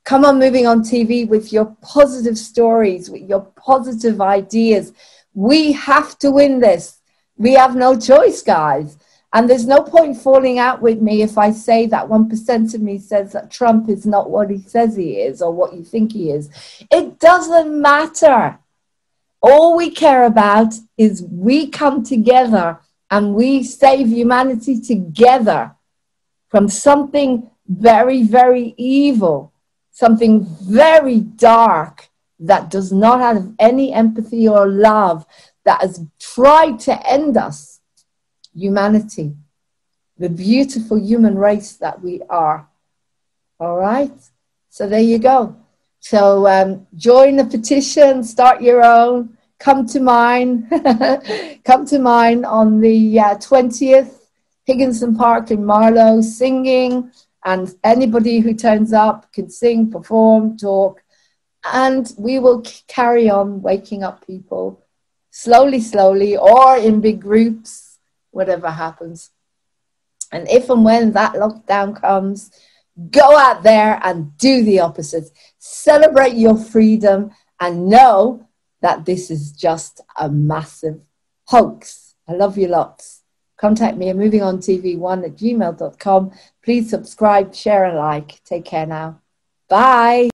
come on moving on tv with your positive stories with your positive ideas we have to win this we have no choice guys and there's no point falling out with me if i say that 1% of me says that trump is not what he says he is or what you think he is. It doesn't matter. All we care about is we come together and we save humanity together from something very very evil something very dark that does not have any empathy or love, that has tried to end us, humanity, the beautiful human race that we are. All right? So there you go. So um, join the petition, start your own, come to mine, come to mine on the uh, 20th, Higginson Park in Marlow, singing and anybody who turns up can sing, perform, talk, and we will carry on waking up people slowly, slowly, or in big groups, whatever happens. And if and when that lockdown comes, go out there and do the opposite. Celebrate your freedom and know that this is just a massive hoax. I love you lots. Contact me at movingontv1 at gmail.com. Please subscribe, share, and like. Take care now. Bye.